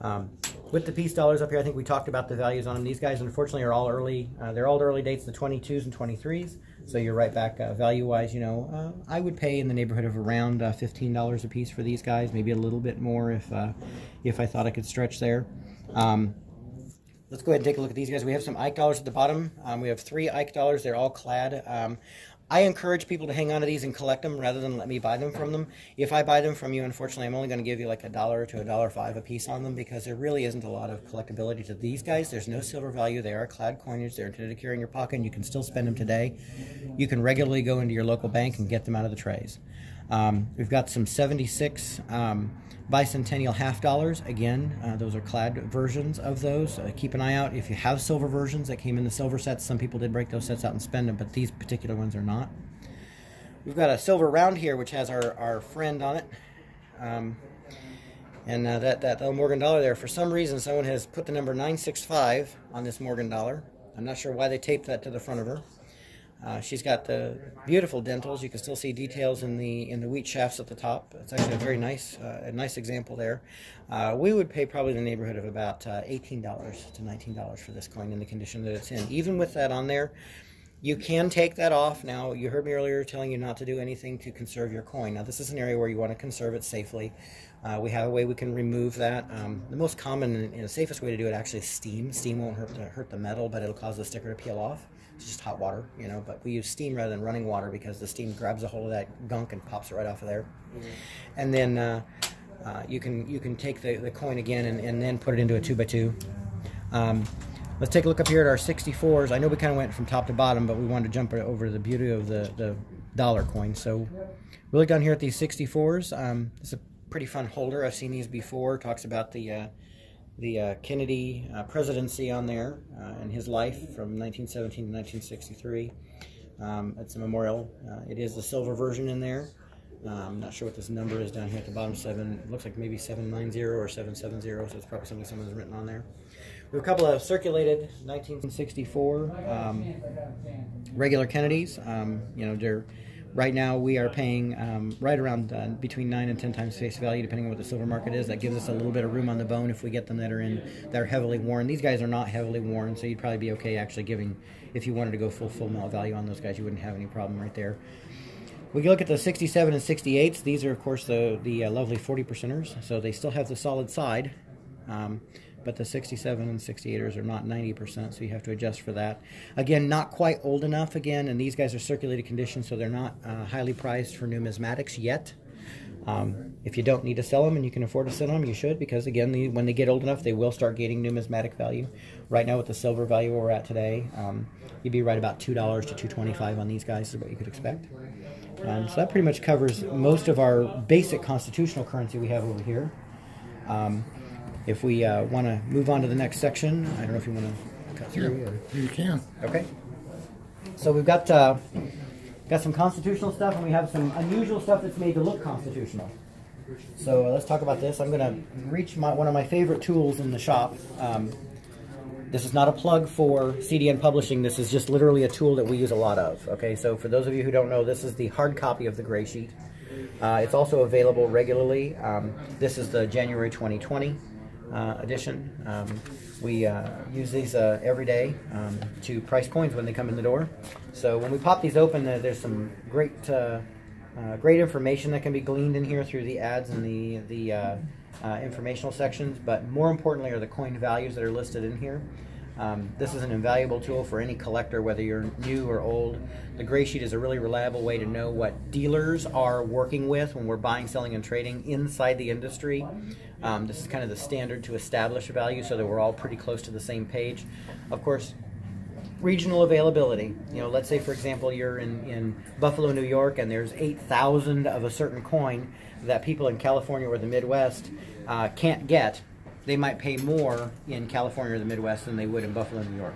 Um, with the peace dollars up here, I think we talked about the values on them. These guys, unfortunately, are all early. Uh, they're all early dates, the 22s and 23s. So you're right back uh, value-wise. You know, uh, I would pay in the neighborhood of around uh, $15 a piece for these guys, maybe a little bit more if uh, if I thought I could stretch there. Um, let's go ahead and take a look at these guys. We have some Ike dollars at the bottom. Um, we have three Ike dollars. They're all clad. Um, I encourage people to hang on to these and collect them rather than let me buy them from them. If I buy them from you, unfortunately, I'm only going to give you like a dollar to a dollar five a piece on them because there really isn't a lot of collectability to these guys. There's no silver value. They are clad coinage. They're intended to carry in your pocket and you can still spend them today. You can regularly go into your local bank and get them out of the trays. Um, we've got some 76 um, bicentennial half dollars. Again, uh, those are clad versions of those. Uh, keep an eye out if you have silver versions that came in the silver sets. Some people did break those sets out and spend them, but these particular ones are not. We've got a silver round here, which has our, our friend on it. Um, and uh, that, that little Morgan dollar there, for some reason, someone has put the number 965 on this Morgan dollar. I'm not sure why they taped that to the front of her. Uh, she's got the beautiful dentals. You can still see details in the in the wheat shafts at the top. It's actually a very nice uh, a nice example there. Uh, we would pay probably the neighborhood of about uh, $18 to $19 for this coin in the condition that it's in. Even with that on there, you can take that off. Now, you heard me earlier telling you not to do anything to conserve your coin. Now, this is an area where you want to conserve it safely. Uh, we have a way we can remove that. Um, the most common and the safest way to do it actually is steam. Steam won't hurt hurt the metal, but it'll cause the sticker to peel off. It's just hot water, you know, but we use steam rather than running water because the steam grabs a hold of that gunk and pops it right off of there. Mm -hmm. And then uh, uh, you can you can take the, the coin again and, and then put it into a 2 by 2 um, Let's take a look up here at our 64s. I know we kind of went from top to bottom, but we wanted to jump over the beauty of the, the dollar coin. So we look down here at these 64s. Um, it's a pretty fun holder. I've seen these before. Talks about the uh, the uh, Kennedy uh, presidency on there uh, and his life from 1917 to 1963. Um, it's a memorial. Uh, it is the silver version in there. Uh, I'm not sure what this number is down here at the bottom. Seven. It looks like maybe 790 or 770, so it's probably something someone's written on there. We have a couple of circulated 1964 um, regular Kennedys. Um, you know, they're Right now, we are paying um, right around uh, between nine and ten times face value, depending on what the silver market is. That gives us a little bit of room on the bone if we get them that are in that are heavily worn. These guys are not heavily worn, so you'd probably be okay actually giving if you wanted to go full full melt value on those guys. You wouldn't have any problem right there. We look at the 67 and 68s. These are, of course, the the uh, lovely 40 percenters, so they still have the solid side. Um, but the 67 and 68ers are not 90%, so you have to adjust for that. Again, not quite old enough again, and these guys are circulated condition, so they're not uh, highly priced for numismatics yet. Um, if you don't need to sell them and you can afford to sell them, you should, because again, the, when they get old enough, they will start gaining numismatic value. Right now, with the silver value we're at today, um, you'd be right about $2 to 225 on these guys is what you could expect. Um, so that pretty much covers most of our basic constitutional currency we have over here. If we uh, want to move on to the next section, I don't know if you want to cut through. Yeah, you can. Okay. So we've got uh, got some constitutional stuff, and we have some unusual stuff that's made to look constitutional. So uh, let's talk about this. I'm going to reach my, one of my favorite tools in the shop. Um, this is not a plug for CDN Publishing. This is just literally a tool that we use a lot of. Okay, so for those of you who don't know, this is the hard copy of the gray sheet. Uh, it's also available regularly. Um, this is the January 2020 uh, edition. Um, we uh, use these uh, every day um, to price coins when they come in the door. So when we pop these open, there's some great uh, great information that can be gleaned in here through the ads and the the uh, uh, informational sections, but more importantly are the coin values that are listed in here. Um, this is an invaluable tool for any collector, whether you're new or old. The gray sheet is a really reliable way to know what dealers are working with when we're buying, selling, and trading inside the industry. Um, this is kind of the standard to establish a value so that we're all pretty close to the same page. Of course, regional availability. You know, let's say, for example, you're in, in Buffalo, New York, and there's 8,000 of a certain coin that people in California or the Midwest uh, can't get they might pay more in California or the Midwest than they would in Buffalo, New York.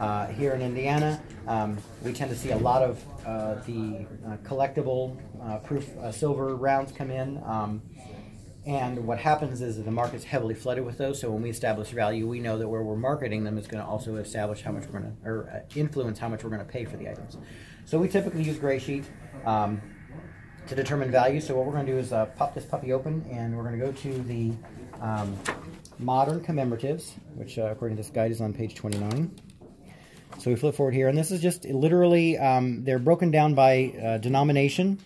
Uh, here in Indiana, um, we tend to see a lot of uh, the uh, collectible uh, proof uh, silver rounds come in. Um, and what happens is that the market's heavily flooded with those. So when we establish value, we know that where we're marketing them is going to also establish how much we're going to, or uh, influence how much we're going to pay for the items. So we typically use gray sheet um, to determine value. So what we're going to do is pop this puppy open, and we're going to go to the um, modern commemoratives, which uh, according to this guide is on page 29. So we flip forward here, and this is just literally, um, they're broken down by uh, denomination,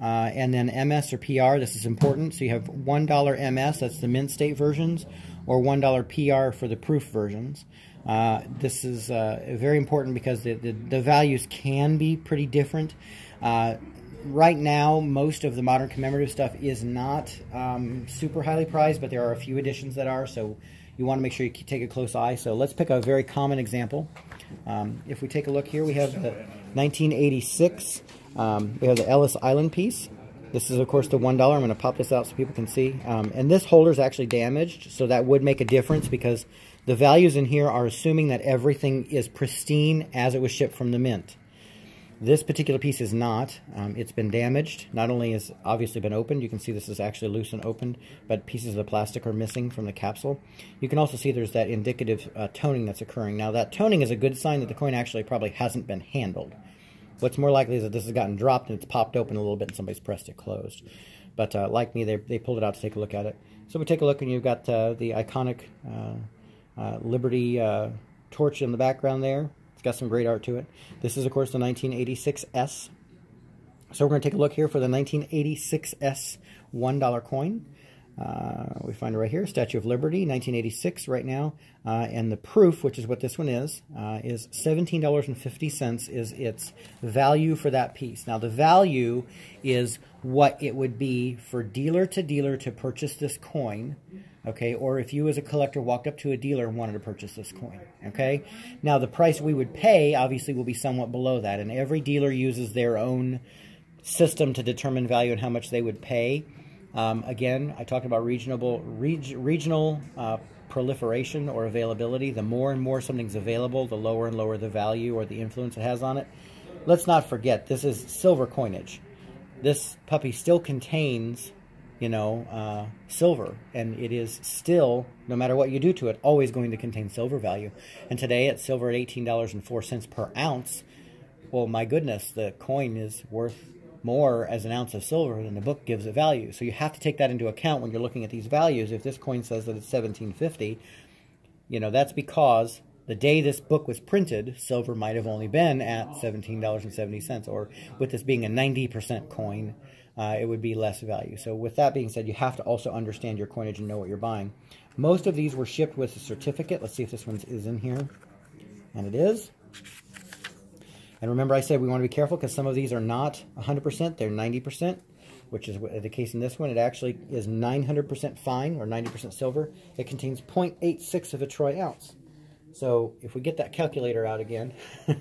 uh, and then MS or PR, this is important. So you have $1 MS, that's the mint state versions, or $1 PR for the proof versions. Uh, this is uh, very important because the, the, the, values can be pretty different. Uh, right now, most of the modern commemorative stuff is not um, super highly prized, but there are a few editions that are, so you want to make sure you take a close eye. So let's pick a very common example. Um, if we take a look here, we have the 1986, um, we have the Ellis Island piece. This is, of course, the $1. I'm going to pop this out so people can see. Um, and this holder is actually damaged, so that would make a difference because the values in here are assuming that everything is pristine as it was shipped from the mint. This particular piece is not. Um, it's been damaged. Not only has obviously been opened, you can see this is actually loose and opened, but pieces of the plastic are missing from the capsule. You can also see there's that indicative uh, toning that's occurring. Now that toning is a good sign that the coin actually probably hasn't been handled. What's more likely is that this has gotten dropped and it's popped open a little bit and somebody's pressed it closed. But uh, like me, they, they pulled it out to take a look at it. So we take a look and you've got uh, the iconic uh, uh, Liberty uh, torch in the background there. It's got some great art to it. This is, of course, the 1986S. So we're going to take a look here for the 1986S $1 coin. Uh, we find it right here, Statue of Liberty, 1986 right now. Uh, and the proof, which is what this one is, uh, is $17.50 is its value for that piece. Now, the value is what it would be for dealer to dealer to purchase this coin okay? Or if you as a collector walked up to a dealer and wanted to purchase this coin, okay? Now, the price we would pay obviously will be somewhat below that, and every dealer uses their own system to determine value and how much they would pay. Um, again, I talked about regional, reg, regional uh, proliferation or availability. The more and more something's available, the lower and lower the value or the influence it has on it. Let's not forget, this is silver coinage. This puppy still contains you know, uh, silver. And it is still, no matter what you do to it, always going to contain silver value. And today it's silver at $18.04 per ounce. Well, my goodness, the coin is worth more as an ounce of silver than the book gives it value. So you have to take that into account when you're looking at these values. If this coin says that it's 1750, you know, that's because the day this book was printed, silver might have only been at $17.70, or with this being a 90% coin, uh, it would be less value. So with that being said, you have to also understand your coinage and know what you're buying. Most of these were shipped with a certificate. Let's see if this one is in here. And it is. And remember I said we want to be careful because some of these are not 100%, they're 90%, which is the case in this one. It actually is 900% fine or 90% silver. It contains 0.86 of a troy ounce. So if we get that calculator out again,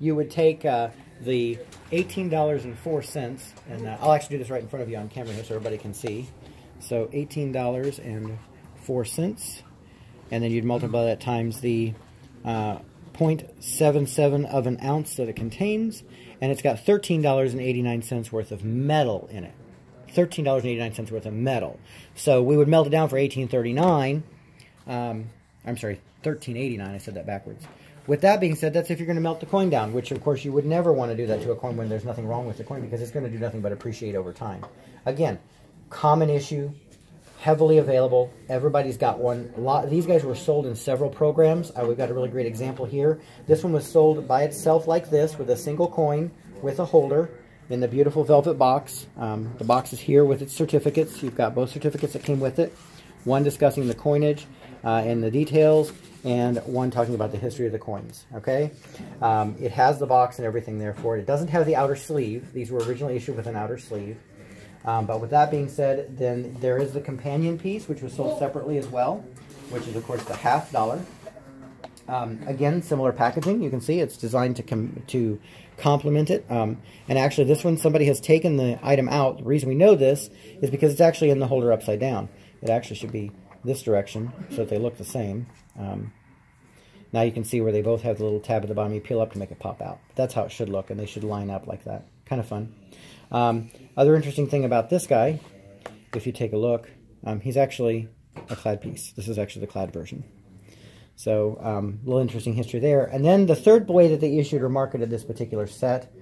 you would take uh, the $18.04, and uh, I'll actually do this right in front of you on camera here so everybody can see. So $18.04, and then you'd multiply that times the uh, 0.77 of an ounce that it contains, and it's got $13.89 worth of metal in it. $13.89 worth of metal. So we would melt it down for 18.39. Um, I'm sorry, 13.89. I said that backwards. With that being said, that's if you're going to melt the coin down, which of course you would never want to do that to a coin when there's nothing wrong with the coin because it's going to do nothing but appreciate over time. Again, common issue, heavily available. Everybody's got one. A lot. These guys were sold in several programs. Uh, we've got a really great example here. This one was sold by itself like this with a single coin with a holder. in the beautiful velvet box. Um, the box is here with its certificates. You've got both certificates that came with it. One discussing the coinage uh, and the details, and one talking about the history of the coins. Okay, um, it has the box and everything there for it. It doesn't have the outer sleeve. These were originally issued with an outer sleeve. Um, but with that being said, then there is the companion piece, which was sold separately as well, which is of course the half dollar. Um, again, similar packaging. You can see it's designed to com to complement it. Um, and actually, this one, somebody has taken the item out. The reason we know this is because it's actually in the holder upside down. It actually should be this direction so that they look the same. Um, now you can see where they both have the little tab at the bottom. You peel up to make it pop out. That's how it should look, and they should line up like that. Kind of fun. Um, other interesting thing about this guy, if you take a look, um, he's actually a clad piece. This is actually the clad version. So um, a little interesting history there. And then the third way that they issued or marketed this particular set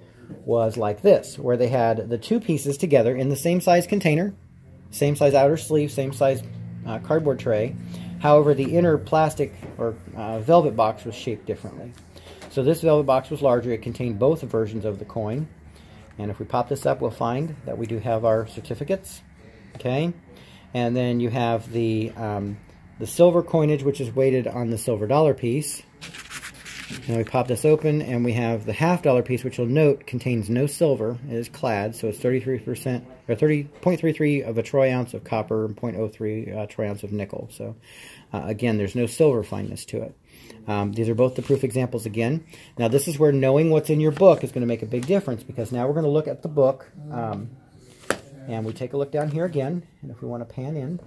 was like this, where they had the two pieces together in the same size container, same size outer sleeve, same size uh, cardboard tray. However, the inner plastic or uh, velvet box was shaped differently. So this velvet box was larger. It contained both versions of the coin. And if we pop this up, we'll find that we do have our certificates. Okay. And then you have the um, the silver coinage, which is weighted on the silver dollar piece. Now we pop this open and we have the half dollar piece, which you'll note contains no silver. It is clad, so it's 33% or 30.33 of a troy ounce of copper and 0.03 uh, troy ounce of nickel. So uh, again, there's no silver fineness to it. Um, these are both the proof examples again. Now this is where knowing what's in your book is going to make a big difference because now we're going to look at the book um, and we take a look down here again. And if we want to pan in,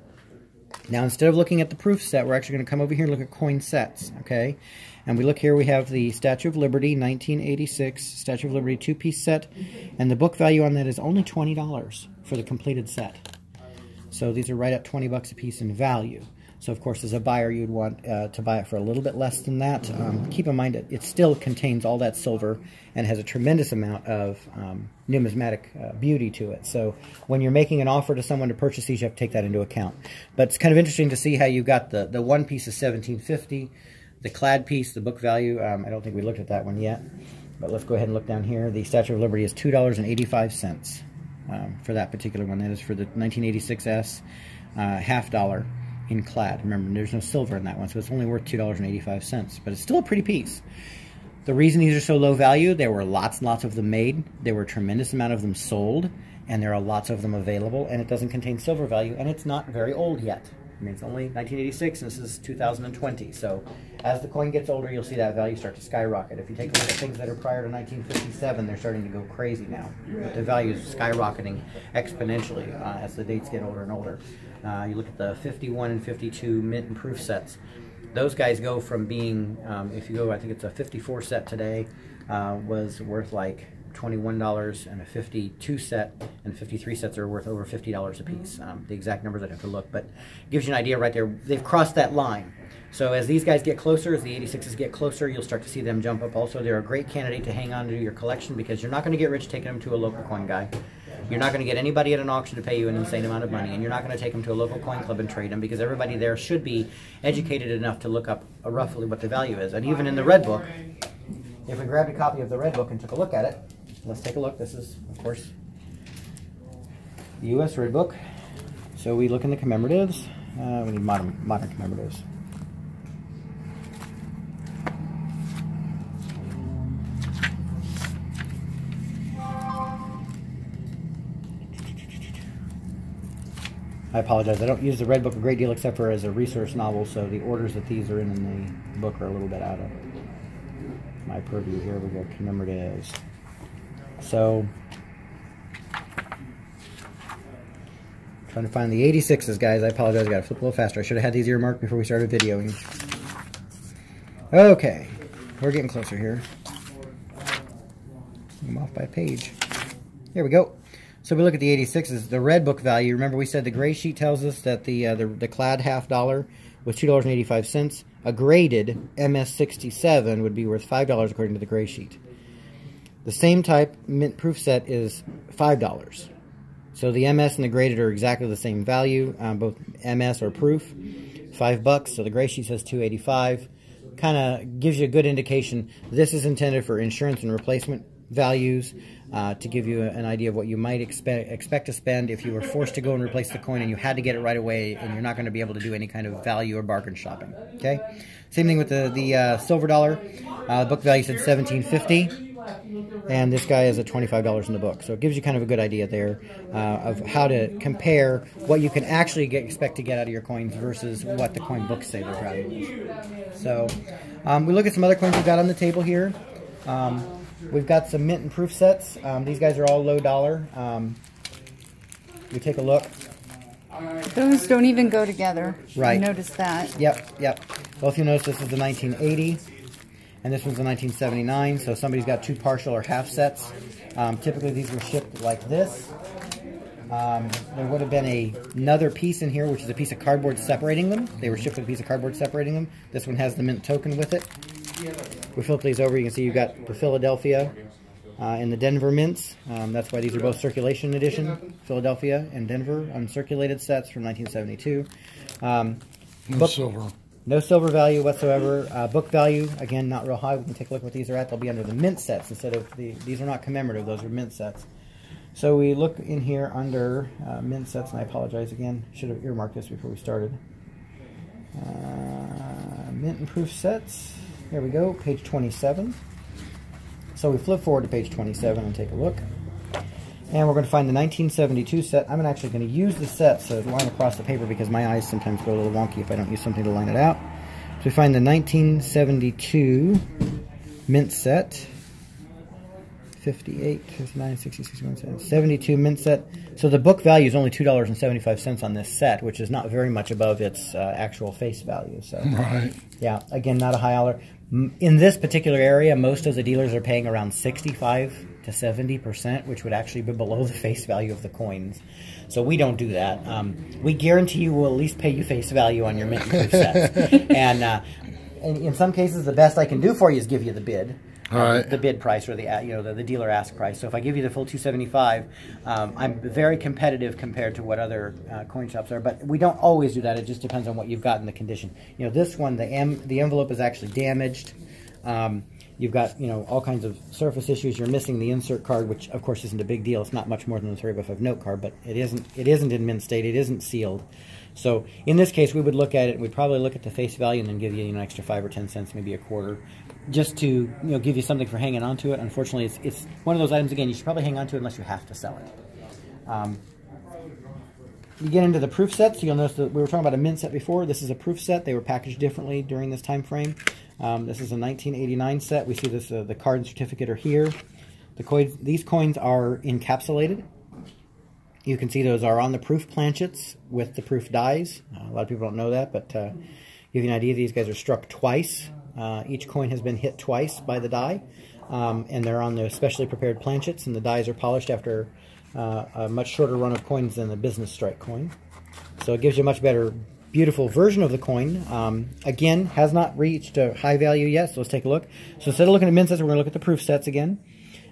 now, instead of looking at the proof set, we're actually going to come over here and look at coin sets, okay? And we look here, we have the Statue of Liberty, 1986 Statue of Liberty two-piece set, and the book value on that is only $20 for the completed set. So these are right at 20 bucks a piece in value. So, of course, as a buyer, you'd want uh, to buy it for a little bit less than that. Um, keep in mind, it, it still contains all that silver and has a tremendous amount of um, numismatic uh, beauty to it. So when you're making an offer to someone to purchase these, you have to take that into account. But it's kind of interesting to see how you got the, the one piece of 1750, the clad piece, the book value. Um, I don't think we looked at that one yet. But let's go ahead and look down here. The Statue of Liberty is $2.85 um, for that particular one. That is for the 1986S, uh, half dollar in clad. Remember, there's no silver in that one, so it's only worth $2.85, but it's still a pretty piece. The reason these are so low value, there were lots and lots of them made, there were a tremendous amount of them sold, and there are lots of them available, and it doesn't contain silver value, and it's not very old yet. I mean, it's only 1986, and this is 2020. So as the coin gets older, you'll see that value start to skyrocket. If you take a look at things that are prior to 1957, they're starting to go crazy now. The value is skyrocketing exponentially uh, as the dates get older and older. Uh, you look at the 51 and 52 mint and proof sets. Those guys go from being, um, if you go, I think it's a 54 set today, uh, was worth like $21 and a 52 set and 53 sets are worth over $50 a piece. Um, the exact numbers I'd have to look, but gives you an idea right there. They've crossed that line. So as these guys get closer, as the 86s get closer, you'll start to see them jump up also. They're a great candidate to hang on to your collection because you're not going to get rich taking them to a local coin guy. You're not going to get anybody at an auction to pay you an insane amount of money, and you're not going to take them to a local coin club and trade them because everybody there should be educated enough to look up roughly what the value is. And even in the Red Book, if we grabbed a copy of the Red Book and took a look at it, let's take a look. This is, of course, the U.S. Red Book. So we look in the commemoratives. Uh, we need modern, modern commemoratives. I apologize. I don't use the Red Book a great deal except for as a resource novel, so the orders that these are in in the book are a little bit out of my purview. Here we go, commemoratives. So, trying to find the 86s, guys. I apologize. I got to flip a little faster. I should have had these earmarked before we started videoing. Okay, we're getting closer here. I'm off by a page. Here we go. So we look at the 86s. The red book value, remember we said the gray sheet tells us that the, uh, the, the clad half dollar was $2.85. A graded MS67 would be worth $5 according to the gray sheet. The same type mint proof set is $5. So the MS and the graded are exactly the same value, um, both MS or proof. Five bucks, so the gray sheet says 285 Kind of gives you a good indication. This is intended for insurance and replacement values. Uh, to give you an idea of what you might expect expect to spend if you were forced to go and replace the coin and you had to get it right away and you're not going to be able to do any kind of value or bargain shopping. Okay, same thing with the the uh, silver dollar. Uh, book value said 1750 and this guy is at $25 in the book. So it gives you kind of a good idea there uh, of how to compare what you can actually get, expect to get out of your coins versus what the coin books say value is. So um, we look at some other coins we've got on the table here. Um, we've got some mint and proof sets. Um, these guys are all low dollar. Um, we take a look. Those don't even go together. Right. I noticed that. Yep, yep. Well, if you notice, this is the 1980 and this one's a 1979, so somebody's got two partial or half sets. Um, typically these were shipped like this. Um, there would have been a, another piece in here, which is a piece of cardboard separating them. They were shipped with a piece of cardboard separating them. This one has the mint token with it. We flip these over, you can see you've got the Philadelphia uh, and the Denver mints. Um, that's why these are both circulation edition, Philadelphia and Denver, uncirculated sets from 1972. Um, no silver. No silver value whatsoever. Uh, book value, again, not real high. We can take a look what these are at. They'll be under the mint sets instead of the, these are not commemorative. Those are mint sets. So we look in here under uh, mint sets, and I apologize again. Should have earmarked this before we started. Uh, mint and proof sets. There we go, page 27. So we flip forward to page 27 and take a look. And we're going to find the 1972 set. I'm actually going to use the set to line across the paper because my eyes sometimes go a little wonky if I don't use something to line it out. So we find the 1972 mint set. 58, 59, 60, 61, 72 mint set. So the book value is only $2.75 on this set, which is not very much above its uh, actual face value. So, right. Yeah, again, not a high dollar. In this particular area, most of the dealers are paying around 65 to 70%, which would actually be below the face value of the coins. So we don't do that. Um, we guarantee you we'll at least pay you face value on your mint sets. and uh, in, in, some cases, the best I can do for you is give you the bid. The bid price or the you know the, the dealer ask price. So if I give you the full 275, um, I'm very competitive compared to what other uh, coin shops are. But we don't always do that. It just depends on what you've got in the condition. You know, this one the em the envelope is actually damaged. Um, You've got, you know, all kinds of surface issues. You're missing the insert card, which of course isn't a big deal. It's not much more than a 3 by 5 note card, but it isn't it isn't in mint state. It isn't sealed. So in this case, we would look at it. We'd probably look at the face value and then give you, you know, an extra five or ten cents, maybe a quarter, just to you know give you something for hanging on to it. Unfortunately, it's it's one of those items. Again, you should probably hang on to it unless you have to sell it. Um, you get into the proof sets, you'll notice that we were talking about a mint set before. This is a proof set. They were packaged differently during this time frame. Um, this is a 1989 set. We see this uh, the card and certificate are here. The coins, these coins are encapsulated. You can see those are on the proof planchets with the proof dies. Uh, a lot of people don't know that, but uh, give you an idea, these guys are struck twice. Uh, each coin has been hit twice by the die, um, and they're on the specially prepared planchets, and the dies are polished after uh, a much shorter run of coins than the business strike coin. So it gives you a much better beautiful version of the coin. Um, again, has not reached a high value yet, so let's take a look. So instead of looking at mint sets, we're going to look at the proof sets again.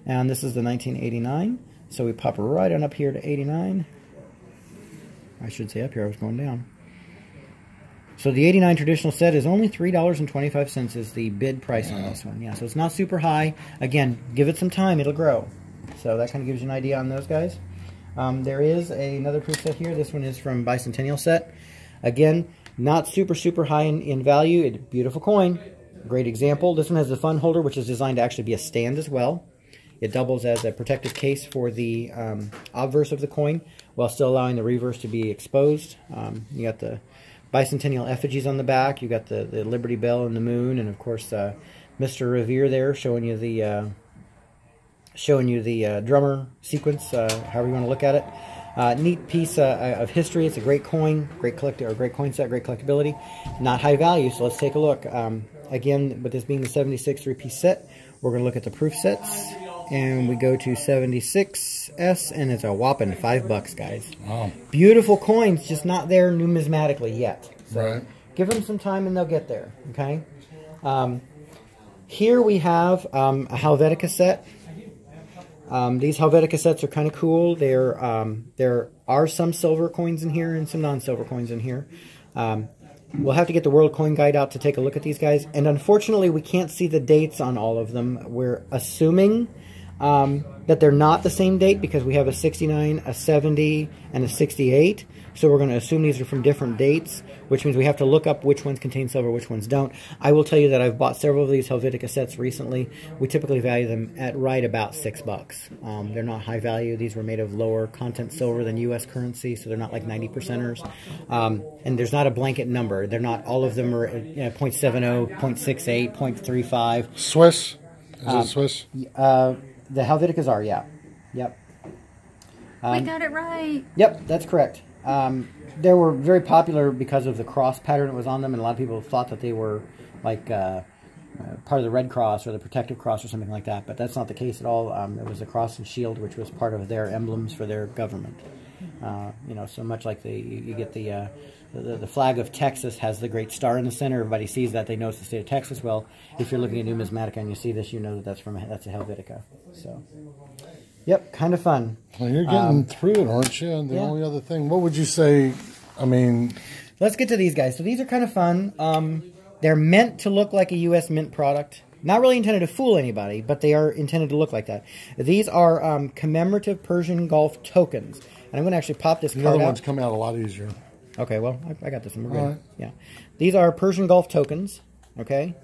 And this is the 1989. So we pop right on up here to 89. I should say up here, I was going down. So the 89 traditional set is only $3.25 is the bid price on this one. Yeah, so it's not super high. Again, give it some time, it'll grow. So that kind of gives you an idea on those guys. Um, there is a, another proof set here. This one is from Bicentennial Set. Again, not super, super high in, in value. It, beautiful coin. Great example. This one has a fun holder, which is designed to actually be a stand as well. It doubles as a protective case for the um, obverse of the coin, while still allowing the reverse to be exposed. Um, you got the bicentennial effigies on the back. You got the, the Liberty Bell and the moon, and of course uh, Mr. Revere there, showing you the uh, showing you the uh, drummer sequence, uh, however you want to look at it. Uh, neat piece uh, of history. It's a great coin, great collect or great coin set, great collectability. Not high value, so let's take a look. Um, again, with this being the 76 three-piece set, we're going to look at the proof sets. And we go to 76S, and it's a whopping five bucks, guys. Wow. Beautiful coins, just not there numismatically yet. So right. Give them some time, and they'll get there, okay? Um, here we have um, a Helvetica set. Um, these Helvetica sets are kind of cool. There, um, there are some silver coins in here and some non-silver coins in here. Um, we'll have to get the World Coin Guide out to take a look at these guys. And unfortunately, we can't see the dates on all of them. We're assuming um, that they're not the same date because we have a 69, a 70, and a 68. So we're going to assume these are from different dates, which means we have to look up which ones contain silver, which ones don't. I will tell you that I've bought several of these Helvetica sets recently. We typically value them at right about six bucks. Um, they're not high value. These were made of lower content silver than U.S. currency, so they're not like 90 percenters. Um, and there's not a blanket number. They're not all of them are you know, 0.70, 0.68, 0.35. Swiss? Is it Swiss? Uh, the Helveticas are, yeah. Yep. we got it right. Yep, that's correct. Um, they were very popular because of the cross pattern that was on them, and a lot of people thought that they were like uh, uh, part of the Red Cross or the Protective Cross or something like that. But that's not the case at all. Um, it was the cross and shield, which was part of their emblems for their government. Uh, you know, so much like the you, you get the, uh, the the flag of Texas has the great star in the center. Everybody sees that; they know it's the state of Texas. Well, if you're looking at numismatica and you see this, you know that that's from that's a Helvetica. So. Yep, kind of fun. Well, you're getting um, through it, aren't you? And the yeah. only other thing, what would you say? I mean, let's get to these guys. So these are kind of fun. Um, they're meant to look like a U.S. Mint product. Not really intended to fool anybody, but they are intended to look like that. These are um, commemorative Persian Gulf tokens. And I'm going to actually pop this the card other ones come out a lot easier. Okay, well, I, I got this one. We're good. Right. Yeah. These are Persian Gulf tokens, okay?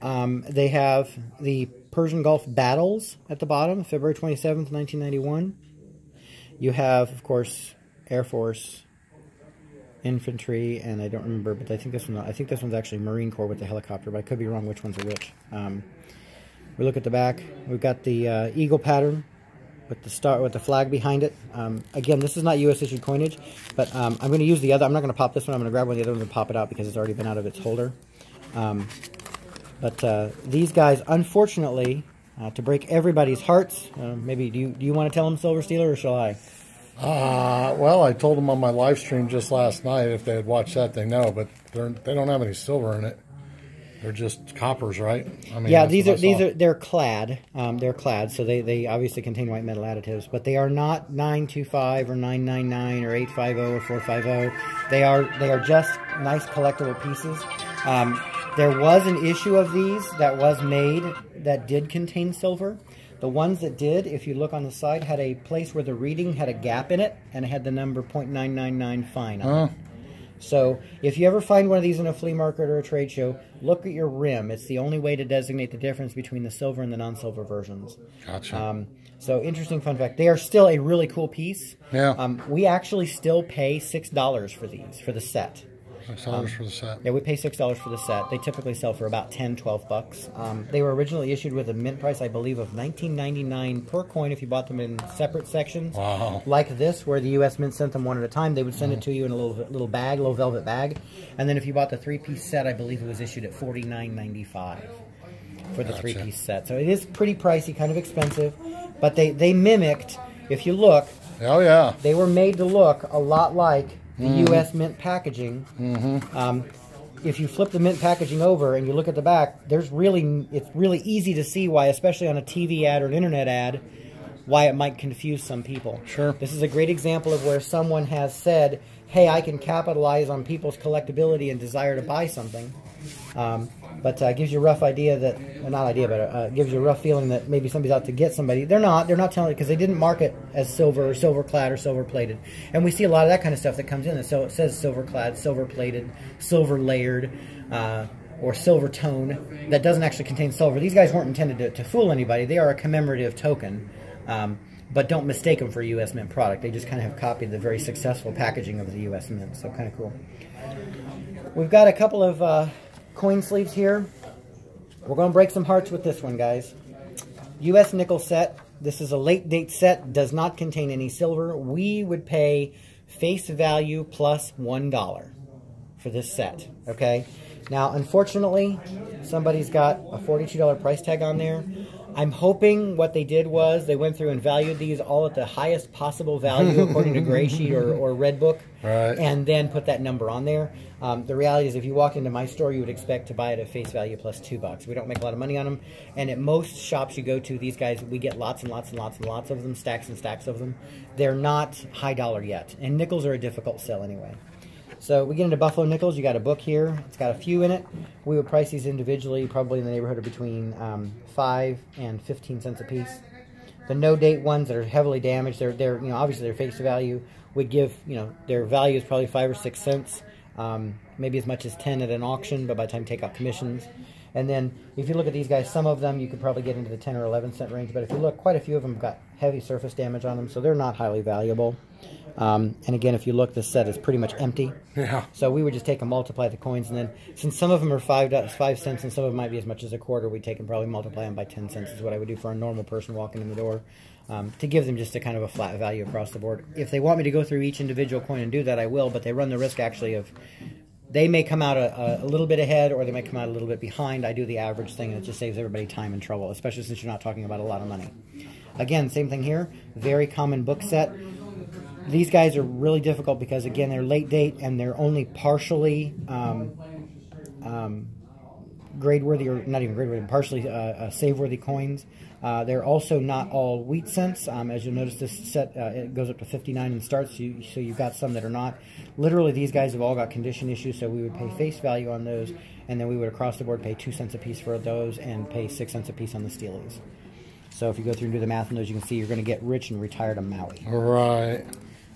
Um, they have the Persian Gulf battles at the bottom, February 27th, 1991. You have, of course, Air Force, infantry, and I don't remember, but I think this one. I think this one's actually Marine Corps with the helicopter, but I could be wrong. Which ones are which? Um, we look at the back. We've got the uh, eagle pattern with the star with the flag behind it. Um, again, this is not U.S. issued coinage, but um, I'm going to use the other. I'm not going to pop this one. I'm going to grab one of the other ones and pop it out because it's already been out of its holder. Um, but uh, these guys, unfortunately, uh, to break everybody's hearts, uh, maybe do you do you want to tell them Silver Steeler or shall I? Uh, well, I told them on my live stream just last night. If they had watched that, they know. But they don't have any silver in it. They're just coppers, right? I mean, yeah, these are these are they're clad. Um, they're clad, so they, they obviously contain white metal additives, but they are not nine two five or nine nine nine or eight five zero or four five zero. They are they are just nice collectible pieces. Um, there was an issue of these that was made that did contain silver. The ones that did, if you look on the side, had a place where the reading had a gap in it, and it had the number .999 fine on it. So if you ever find one of these in a flea market or a trade show, look at your rim. It's the only way to designate the difference between the silver and the non-silver versions. Gotcha. Um, so interesting fun fact. They are still a really cool piece. Yeah. Um, we actually still pay $6 for these, for the set. Six dollars for the set. Yeah, we pay six dollars for the set. They typically sell for about 10 12 bucks. Um, they were originally issued with a mint price, I believe, of nineteen ninety nine per coin if you bought them in separate sections. Wow. Like this, where the U.S. Mint sent them one at a time. They would send mm. it to you in a little little bag, little velvet bag. And then if you bought the three piece set, I believe it was issued at forty nine ninety five for the gotcha. three piece set. So it is pretty pricey, kind of expensive. But they, they mimicked, if you look, oh yeah, they were made to look a lot like the mm. U.S. mint packaging. Mm-hmm. Um, if you flip the mint packaging over and you look at the back, there's really it's really easy to see why, especially on a TV ad or an internet ad, why it might confuse some people. Sure. This is a great example of where someone has said, "Hey, I can capitalize on people's collectability and desire to buy something." Um, but uh, gives you a rough idea that, well, not idea, but uh, gives you a rough feeling that maybe somebody's out to get somebody. They're not. They're not telling because they didn't mark it as silver or silver clad or silver plated. And we see a lot of that kind of stuff that comes in. So it says silver clad, silver plated, silver layered. Uh, or silver tone that doesn't actually contain silver. These guys weren't intended to, to fool anybody. They are a commemorative token. Um, but don't mistake them for U.S. Mint product. They just kind of have copied the very successful packaging of the U.S. Mint, so kind of cool. We've got a couple of uh, coin sleeves here. We're going to break some hearts with this one, guys. U.S. nickel set. This is a late date set. Does not contain any silver. We would pay face value plus 1 for this set, okay? Now, unfortunately, somebody's got a $42 price tag on there. I'm hoping what they did was they went through and valued these all at the highest possible value according to Graysheet or, or Redbook, right. and then put that number on there. Um, the reality is, if you walk into my store, you would expect to buy it at face value plus two bucks. We don't make a lot of money on them, and at most shops you go to, these guys we get lots and lots and lots and lots of them, stacks and stacks of them. They're not high dollar yet, and nickels are a difficult sell anyway. So we get into Buffalo Nickels. You got a book here. It's got a few in it. We would price these individually, probably in the neighborhood of between um, five and fifteen cents a piece. the no date ones that are heavily damaged, they're they're you know obviously their face value would give you know their value is probably five or six cents, um, maybe as much as ten at an auction, but by the time you take out commissions. And then if you look at these guys, some of them you could probably get into the 10 or 11 cent range, but if you look, quite a few of them got heavy surface damage on them, so they're not highly valuable. Um, and again, if you look, this set is pretty much empty. Yeah. So we would just take and multiply the coins, and then since some of them are five five cents and some of them might be as much as a quarter, we take and probably multiply them by ten cents is what I would do for a normal person walking in the door, um, to give them just a kind of a flat value across the board. If they want me to go through each individual coin and do that, I will, but they run the risk actually of they may come out a, a, little bit ahead or they may come out a little bit behind. I do the average thing, and it just saves everybody time and trouble, especially since you're not talking about a lot of money. Again, same thing here. Very common book set. These guys are really difficult because, again, they're late date and they're only partially um, um, grade worthy, or not even grade worthy, partially uh, uh, save worthy coins. Uh, they're also not all wheat cents. Um, as you'll notice, this set uh, it goes up to 59 and starts, so, you, so you've got some that are not. Literally, these guys have all got condition issues, so we would pay face value on those, and then we would across the board pay two cents a piece for those and pay six cents a piece on the steelies. So if you go through and do the math on those, you can see you're going to get rich and retired on Maui. All right.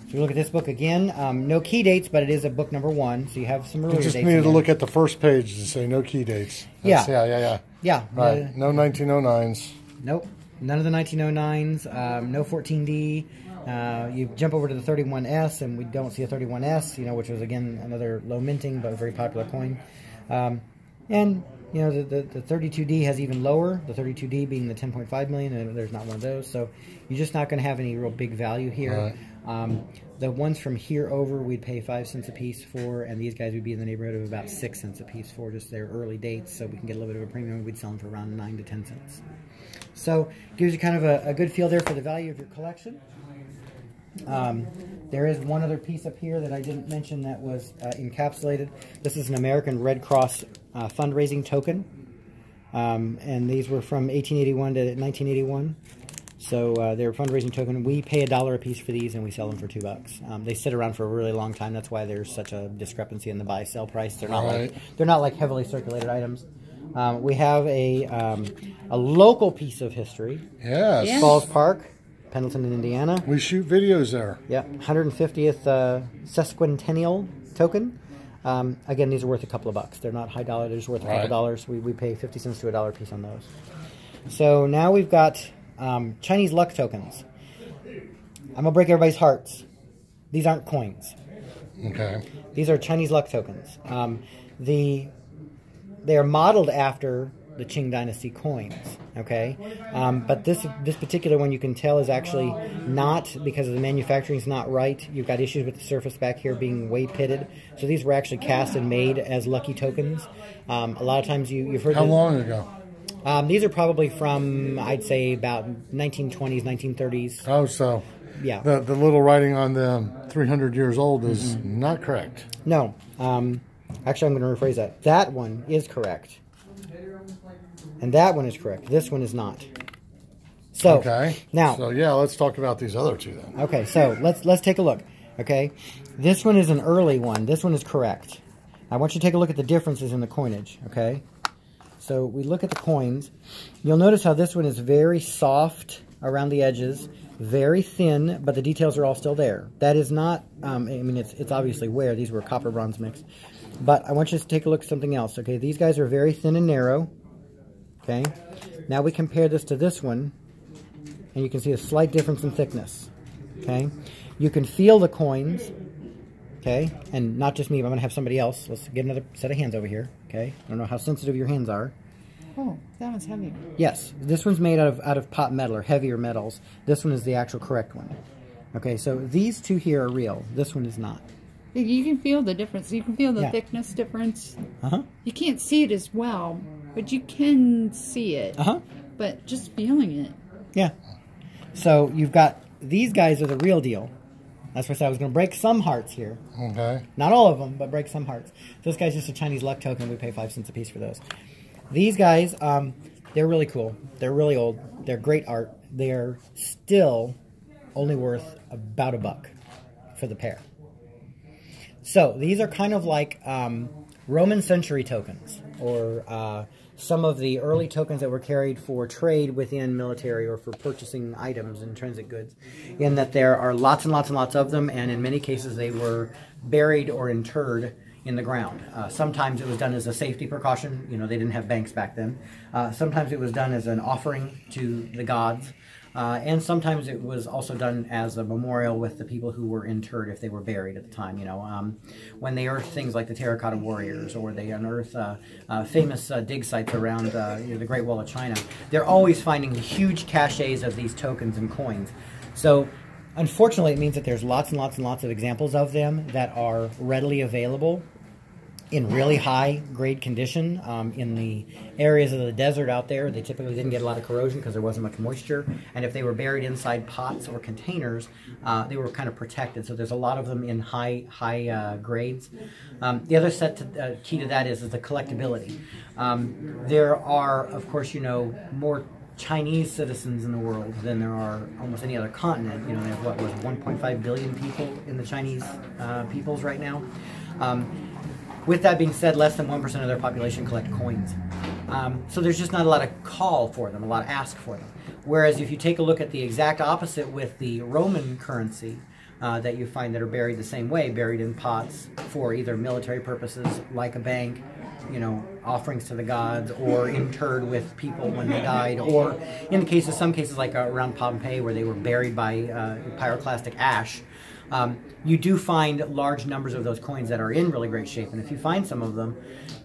So we look at this book again. Um, no key dates, but it is a book number one, so you have some earlier You just dates. needed to look at the first page to say no key dates. Yeah. That's- yeah, yeah, yeah. Yeah. Right. uh, no 1909s. Nope. None of the 1909s. Um, no 14D. Uh, you jump over to the 31S, and we don't see a 31S, you know, which was again another low minting but a very popular coin. Um, and you know, the, the, the 32D has even lower. The 32D being the 10.5 million, and there's not one of those. So you're just not going to have any real big value here. Um, the ones from here over, we'd pay five cents a piece for, and these guys would be in the neighborhood of about six cents a piece for just their early dates. So we can get a little bit of a premium. We'd sell them for around nine to ten cents. So gives you kind of a, a good feel there for the value of your collection. Um, there is one other piece up here that I didn't mention that was uh, encapsulated. This is an American Red Cross uh, fundraising token. Um, and these were from 1881 to 1981. So uh, they're a fundraising token. We pay a dollar a piece for these, and we sell them for two bucks. Um, they sit around for a really long time. That's why there's such a discrepancy in the buy-sell price. They're not Right. like they're not like heavily circulated items. Um, we have a um, a local piece of history. Yes. Yeah. Falls Park, Pendleton, in Indiana. We shoot videos there. Yeah, 150th uh, sesquicentennial token. Um, again, these are worth a couple of bucks. They're not high dollar. They're just worth a couple Right. dollars. We, we pay 50 cents to a dollar piece on those. So now we've got um, Chinese luck tokens. I'm gonna break everybody's hearts. These aren't coins. Okay. These are Chinese luck tokens. Um, the they are modeled after the Qing Dynasty coins. Okay, um, but this this particular one you can tell is actually not because of the manufacturing is not right. You've got issues with the surface back here being way pitted. So these were actually cast and made as lucky tokens. Um, a lot of times you you've heard How the- long ago? Um, these are probably from I'd say about 1920s, 1930s. Oh, so Yeah. the the little writing on them 300 years old is Mm-hmm. not correct. No. Um, actually, I'm going to rephrase that. That one is correct. And that one is correct. This one is not. So, Okay. now, So yeah, let's talk about these other two then. okay, so let's let's take a look. Okay, this one is an early one. This one is correct. I want you to take a look at the differences in the coinage. Okay, so we look at the coins. You'll notice how this one is very soft around the edges, very thin, but the details are all still there. That is not. Um, I mean, it's it's obviously wear. These were copper bronze mix, but I want you to take a look at something else. Okay, these guys are very thin and narrow. Okay, now we compare this to this one and you can see a slight difference in thickness. Okay, you can feel the coins. Okay, and not just me, but I'm gonna have somebody else. Let's get another set of hands over here. Okay, I don't know how sensitive your hands are. Oh, that one's heavier. Yes, this one's made out of out of pot metal or heavier metals. This one is the actual correct one. Okay, so these two here are real. This one is not. You can feel the difference. You can feel the Yeah. thickness difference. Uh huh. You can't see it as well, but you can see it. Uh huh. But just feeling it. Yeah. So you've got these guys are the real deal. That's why I said I was going to break some hearts here. Okay. Not all of them, but break some hearts. This guy's just a Chinese luck token. We pay five cents a piece for those. These guys, um, they're really cool. They're really old. They're great art. They're still only worth about a buck for the pair. So these are kind of like um, Roman century tokens or uh, some of the early tokens that were carried for trade within military or for purchasing items and transit goods, in that there are lots and lots and lots of them, and in many cases they were buried or interred in the ground. Uh, sometimes it was done as a safety precaution. You know, they didn't have banks back then. Uh, sometimes it was done as an offering to the gods. Uh, and sometimes it was also done as a memorial with the people who were interred if they were buried at the time. You know, um, when they unearth things like the terracotta warriors or they unearth uh, uh, famous uh, dig sites around uh, you know, the Great Wall of China, they're always finding huge caches of these tokens and coins. So unfortunately, it means that there's lots and lots and lots of examples of them that are readily available in really high grade condition um, in the areas of the desert out there. They typically didn't get a lot of corrosion because there wasn't much moisture. And if they were buried inside pots or containers, uh, they were kind of protected. So there's a lot of them in high high uh, grades. Um, the other set to, uh, key to that is, is the collectability. Um, there are, of course, you know, more Chinese citizens in the world than there are almost any other continent. You know, they have what was 1.5 billion people in the Chinese uh, peoples right now. Um, with that being said, less than 1% of their population collect coins. Um, so there's just not a lot of call for them, a lot of ask for them. Whereas if you take a look at the exact opposite with the Roman currency, uh, that you find that are buried the same way, buried in pots for either military purposes, like a bank, you know, offerings to the gods, or interred with people when they died, or in the case of some cases like uh, around Pompeii where they were buried by uh, pyroclastic ash, um, you do find large numbers of those coins that are in really great shape. And if you find some of them,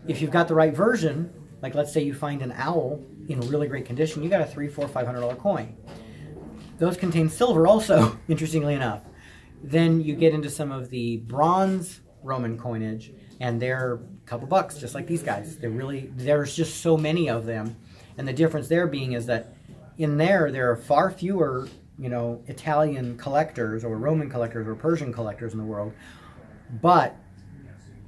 if you've got the right version, like let's say you find an owl in really great condition, you got a three, four, five hundred dollar coin. Those contain silver also, interestingly enough. Then you get into some of the bronze Roman coinage, and they're a couple bucks, just like these guys. They're really there's just so many of them, and the difference there being is that in there there are far fewer you know, Italian collectors or Roman collectors or Persian collectors in the world. But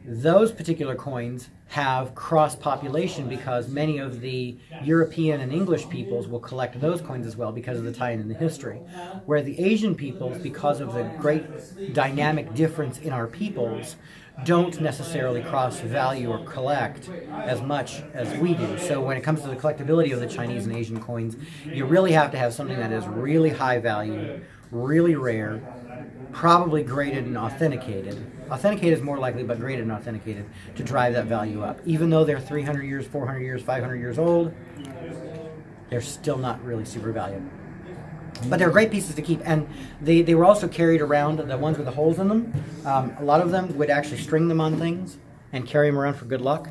those particular coins have cross population because many of the European and English peoples will collect those coins as well because of the tie in in the history. Where the Asian peoples, because of the great dynamic difference in our peoples, don't necessarily cross value or collect as much as we do. So when it comes to the collectability of the Chinese and Asian coins, you really have to have something that is really high value, really rare, probably graded and authenticated. Authenticated is more likely, but graded and authenticated to drive that value up. Even though they're 300 years, 400 years, 500 years old, they're still not really super valuable. But they're great pieces to keep, and they, they were also carried around, the ones with the holes in them. Um, a lot of them would actually string them on things and carry them around for good luck.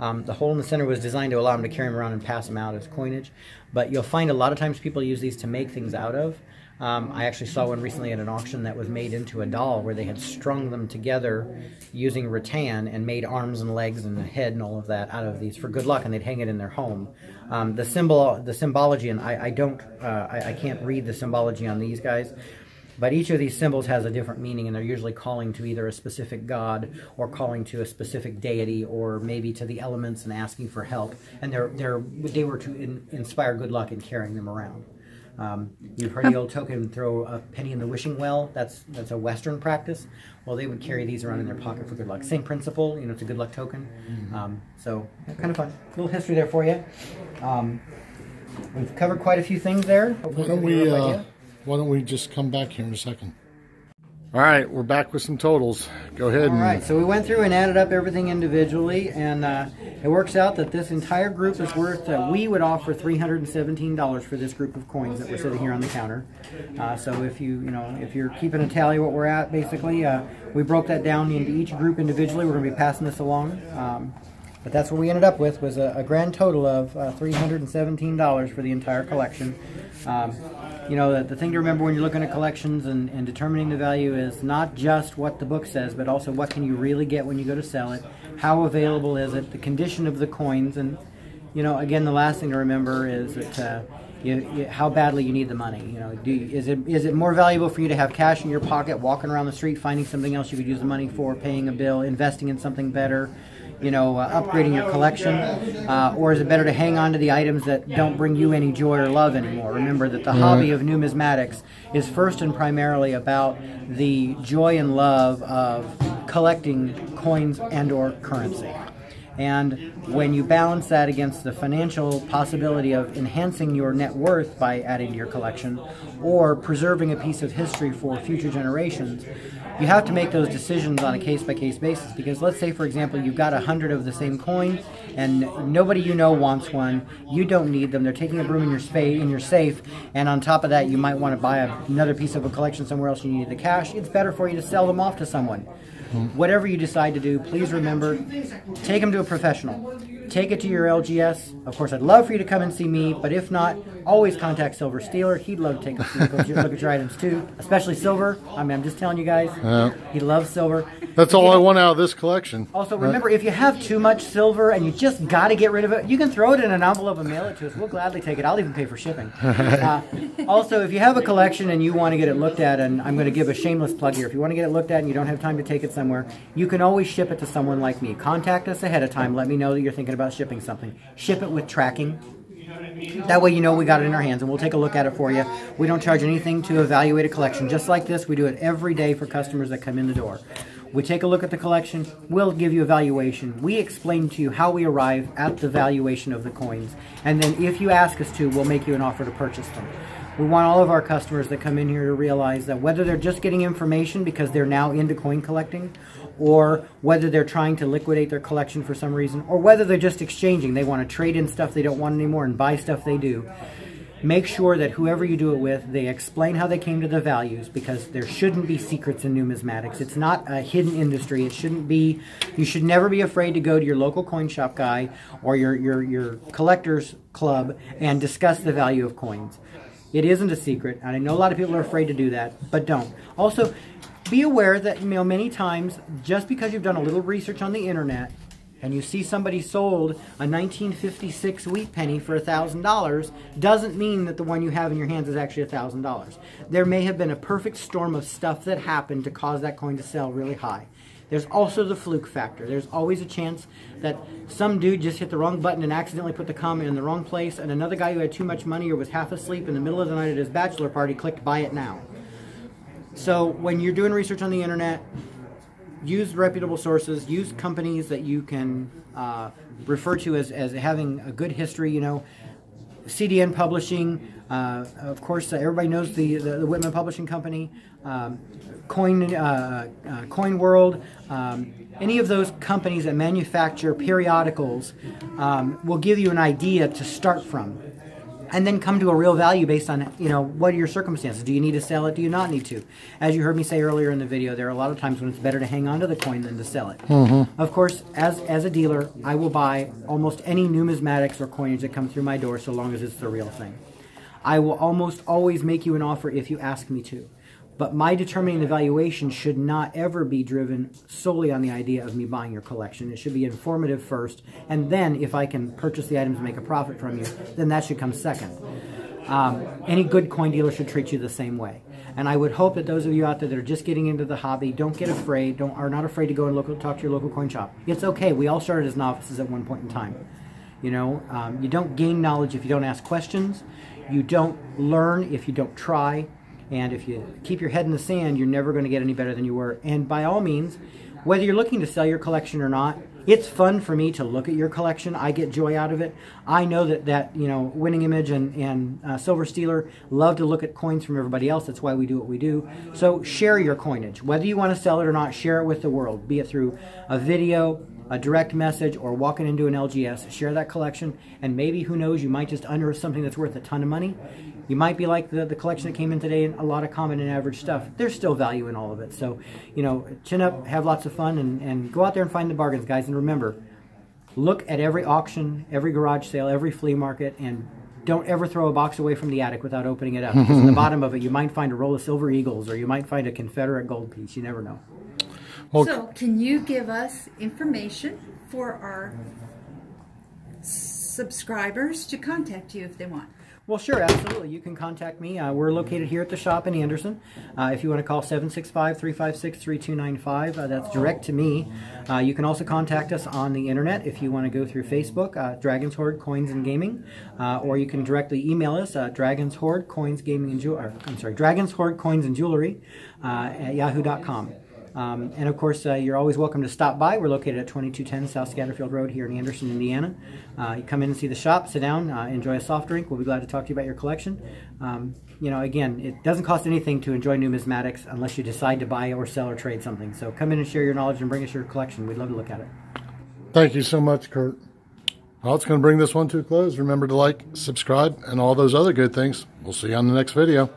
Um, the hole in the center was designed to allow them to carry them around and pass them out as coinage. But you'll find a lot of times people use these to make things out of. Um, I actually saw one recently at an auction that was made into a doll where they had strung them together using rattan and made arms and legs and a head and all of that out of these for good luck, and they'd hang it in their home. Um, the symbol, the symbology, and I, I don't, uh, I, I can't read the symbology on these guys, but each of these symbols has a different meaning, and they're usually calling to either a specific god or calling to a specific deity, or maybe to the elements and asking for help. And they're they're they were to in, inspire good luck in carrying them around. Um, you've heard the old token throw a penny in the wishing well. That's that's a Western practice. Well, they would carry these around in their pocket for good luck. Same principle. You know, it's a good luck token. Mm-hmm. Um, so yeah, kind of fun. A little history there for you. Um, we've covered quite a few things there. Why don't we? Uh, why don't we just come back here in a second? All right, we're back with some totals. Go ahead. All right, so we went through and added up everything individually, and uh, it works out that this entire group is worth, uh, we would offer $317 for this group of coins that we're sitting here on the counter. Uh, so if you, you know, if you're keeping a tally what we're at, basically, uh, we broke that down into each group individually. We're going to be passing this along. Um, but that's what we ended up with was a, a grand total of uh, $317 for the entire collection. Um, you know, the, the thing to remember when you're looking at collections and, and determining the value is not just what the book says, but also what can you really get when you go to sell it, how available is it, the condition of the coins, and, you know, again, the last thing to remember is that uh, you, you, how badly you need the money. You know, do is it is it more valuable for you to have cash in your pocket, walking around the street, finding something else you could use the money for, paying a bill, investing in something better, you know, uh, upgrading your collection? Uh, or is it better to hang on to the items that don't bring you any joy or love anymore? Remember that the hobby of numismatics is first and primarily about the joy and love of collecting coins and or currency. And when you balance that against the financial possibility of enhancing your net worth by adding to your collection or preserving a piece of history for future generations, you have to make those decisions on a case by case basis. Because let's say for example you've got a hundred of the same coin and nobody you know wants one. You don't need them. They're taking up room in your space in your safe. And on top of that you might want to buy another piece of a collection somewhere else and you need the cash. It's better for you to sell them off to someone whatever you decide to do please remember take them to a professional take it to your LGS. Of course, I'd love for you to come and see me, but if not, always contact Silver Steeler. He'd love to take a look at your items too, especially silver. I mean, I'm just telling you guys, Yeah. he loves silver. That's all I want out of this collection. Also, remember, if you have too much silver and you just got to get rid of it, you can throw it in an envelope and mail it to us. We'll gladly take it. I'll even pay for shipping. Uh, also, if you have a collection and you want to get it looked at, and I'm going to give a shameless plug here, if you want to get it looked at and you don't have time to take it somewhere, you can always ship it to someone like me. Contact us ahead of time. Let me know that you're thinking about shipping something. Ship it with tracking. That way you know we got it in our hands and we'll take a look at it for you. We don't charge anything to evaluate a collection. Just like this, we do it every day for customers that come in the door. We take a look at the collection, we'll give you a valuation. We explain to you how we arrive at the valuation of the coins. And then if you ask us to, we'll make you an offer to purchase them. We want all of our customers that come in here to realize that whether they're just getting information because they're now into coin collecting, or whether they're trying to liquidate their collection for some reason, or whether they're just exchanging, they want to trade in stuff they don't want anymore and buy stuff they do. Make sure that whoever you do it with, they explain how they came to the values because there shouldn't be secrets in numismatics. It's not a hidden industry. It shouldn't be, you should never be afraid to go to your local coin shop guy or your, your, your collector's club and discuss the value of coins. It isn't a secret, and I know a lot of people are afraid to do that, but don't. Also, be aware that you know many times just because you've done a little research on the internet and you see somebody sold a 1956 wheat penny for $1,000 doesn't mean that the one you have in your hands is actually $1,000. There may have been a perfect storm of stuff that happened to cause that coin to sell really high. There's also the fluke factor. There's always a chance that some dude just hit the wrong button and accidentally put the comment in the wrong place, and another guy who had too much money or was half asleep in the middle of the night at his bachelor party clicked buy it now. So when you're doing research on the internet, use reputable sources, use companies that you can uh, refer to as, as having a good history, you know, CDN Publishing, uh, of course, uh, everybody knows the, the, the, Whitman Publishing Company, um, Coin, uh, uh, Coin World, um, any of those companies that manufacture periodicals um, will give you an idea to start from and then come to a real value based on you know what are your circumstances? Do you need to sell it? Do you not need to? As you heard me say earlier in the video there are a lot of times when it's better to hang on to the coin than to sell it. Mm-hmm. of course as as a dealer i will buy almost any numismatics or coinage that come through my door so long as it's the real thing. I will almost always make you an offer if you ask me to but my determining the valuation should not ever be driven solely on the idea of me buying your collection. It should be informative first, and then if I can purchase the items and make a profit from you, then that should come second. Um, any good coin dealer should treat you the same way. And I would hope that those of you out there that are just getting into the hobby don't get afraid, don't are not afraid to go and local, talk to your local coin shop. It's okay. We all started as novices at one point in time. You know, um, you don't gain knowledge if you don't ask questions. You don't learn if you don't try. And if you keep your head in the sand, you're never going to get any better than you were. And by all means, whether you're looking to sell your collection or not, it's fun for me to look at your collection. I get joy out of it. I know that, that you know, Winning Image and, and uh, Silver Steeler love to look at coins from everybody else. That's why we do what we do. So share your coinage. Whether you want to sell it or not, share it with the world, be it through a video, a direct message, or walking into an LGS. Share that collection, and maybe, who knows, you might just unearth something that's worth a ton of money. You might be like the, the collection that came in today and a lot of common and average stuff. There's still value in all of it. So, you know, chin up, have lots of fun, and, and go out there and find the bargains, guys. And remember, look at every auction, every garage sale, every flea market, and don't ever throw a box away from the attic without opening it up. Because in the bottom of it, you might find a roll of silver eagles, or you might find a Confederate gold piece. You never know. Well, so, can you give us information for our subscribers to contact you if they want? Well, sure, absolutely. You can contact me. Uh, we're located here at the shop in Anderson. Uh, if you want to call 765-356-3295, uh, that's direct to me. Uh, you can also contact us on the internet if you want to go through Facebook, uh, Dragon's Hoard Coins and Gaming, uh, or you can directly email us at Dragon's Hoard Coins Gaming and Jewelry. I'm sorry, Dragon's Hoard Coins and Jewelry at yahoo.com. Um, and of course, uh, you're always welcome to stop by. We're located at 2210 South Scatterfield Road here in Anderson, Indiana. Uh, you come in and see the shop, sit down, uh, enjoy a soft drink. We'll be glad to talk to you about your collection. Um, you know, again, it doesn't cost anything to enjoy numismatics unless you decide to buy or sell or trade something. So come in and share your knowledge and bring us your collection. We'd love to look at it. Thank you so much, Kurt. Well, it's going to bring this one to a close. Remember to like, subscribe, and all those other good things. We'll see you on the next video.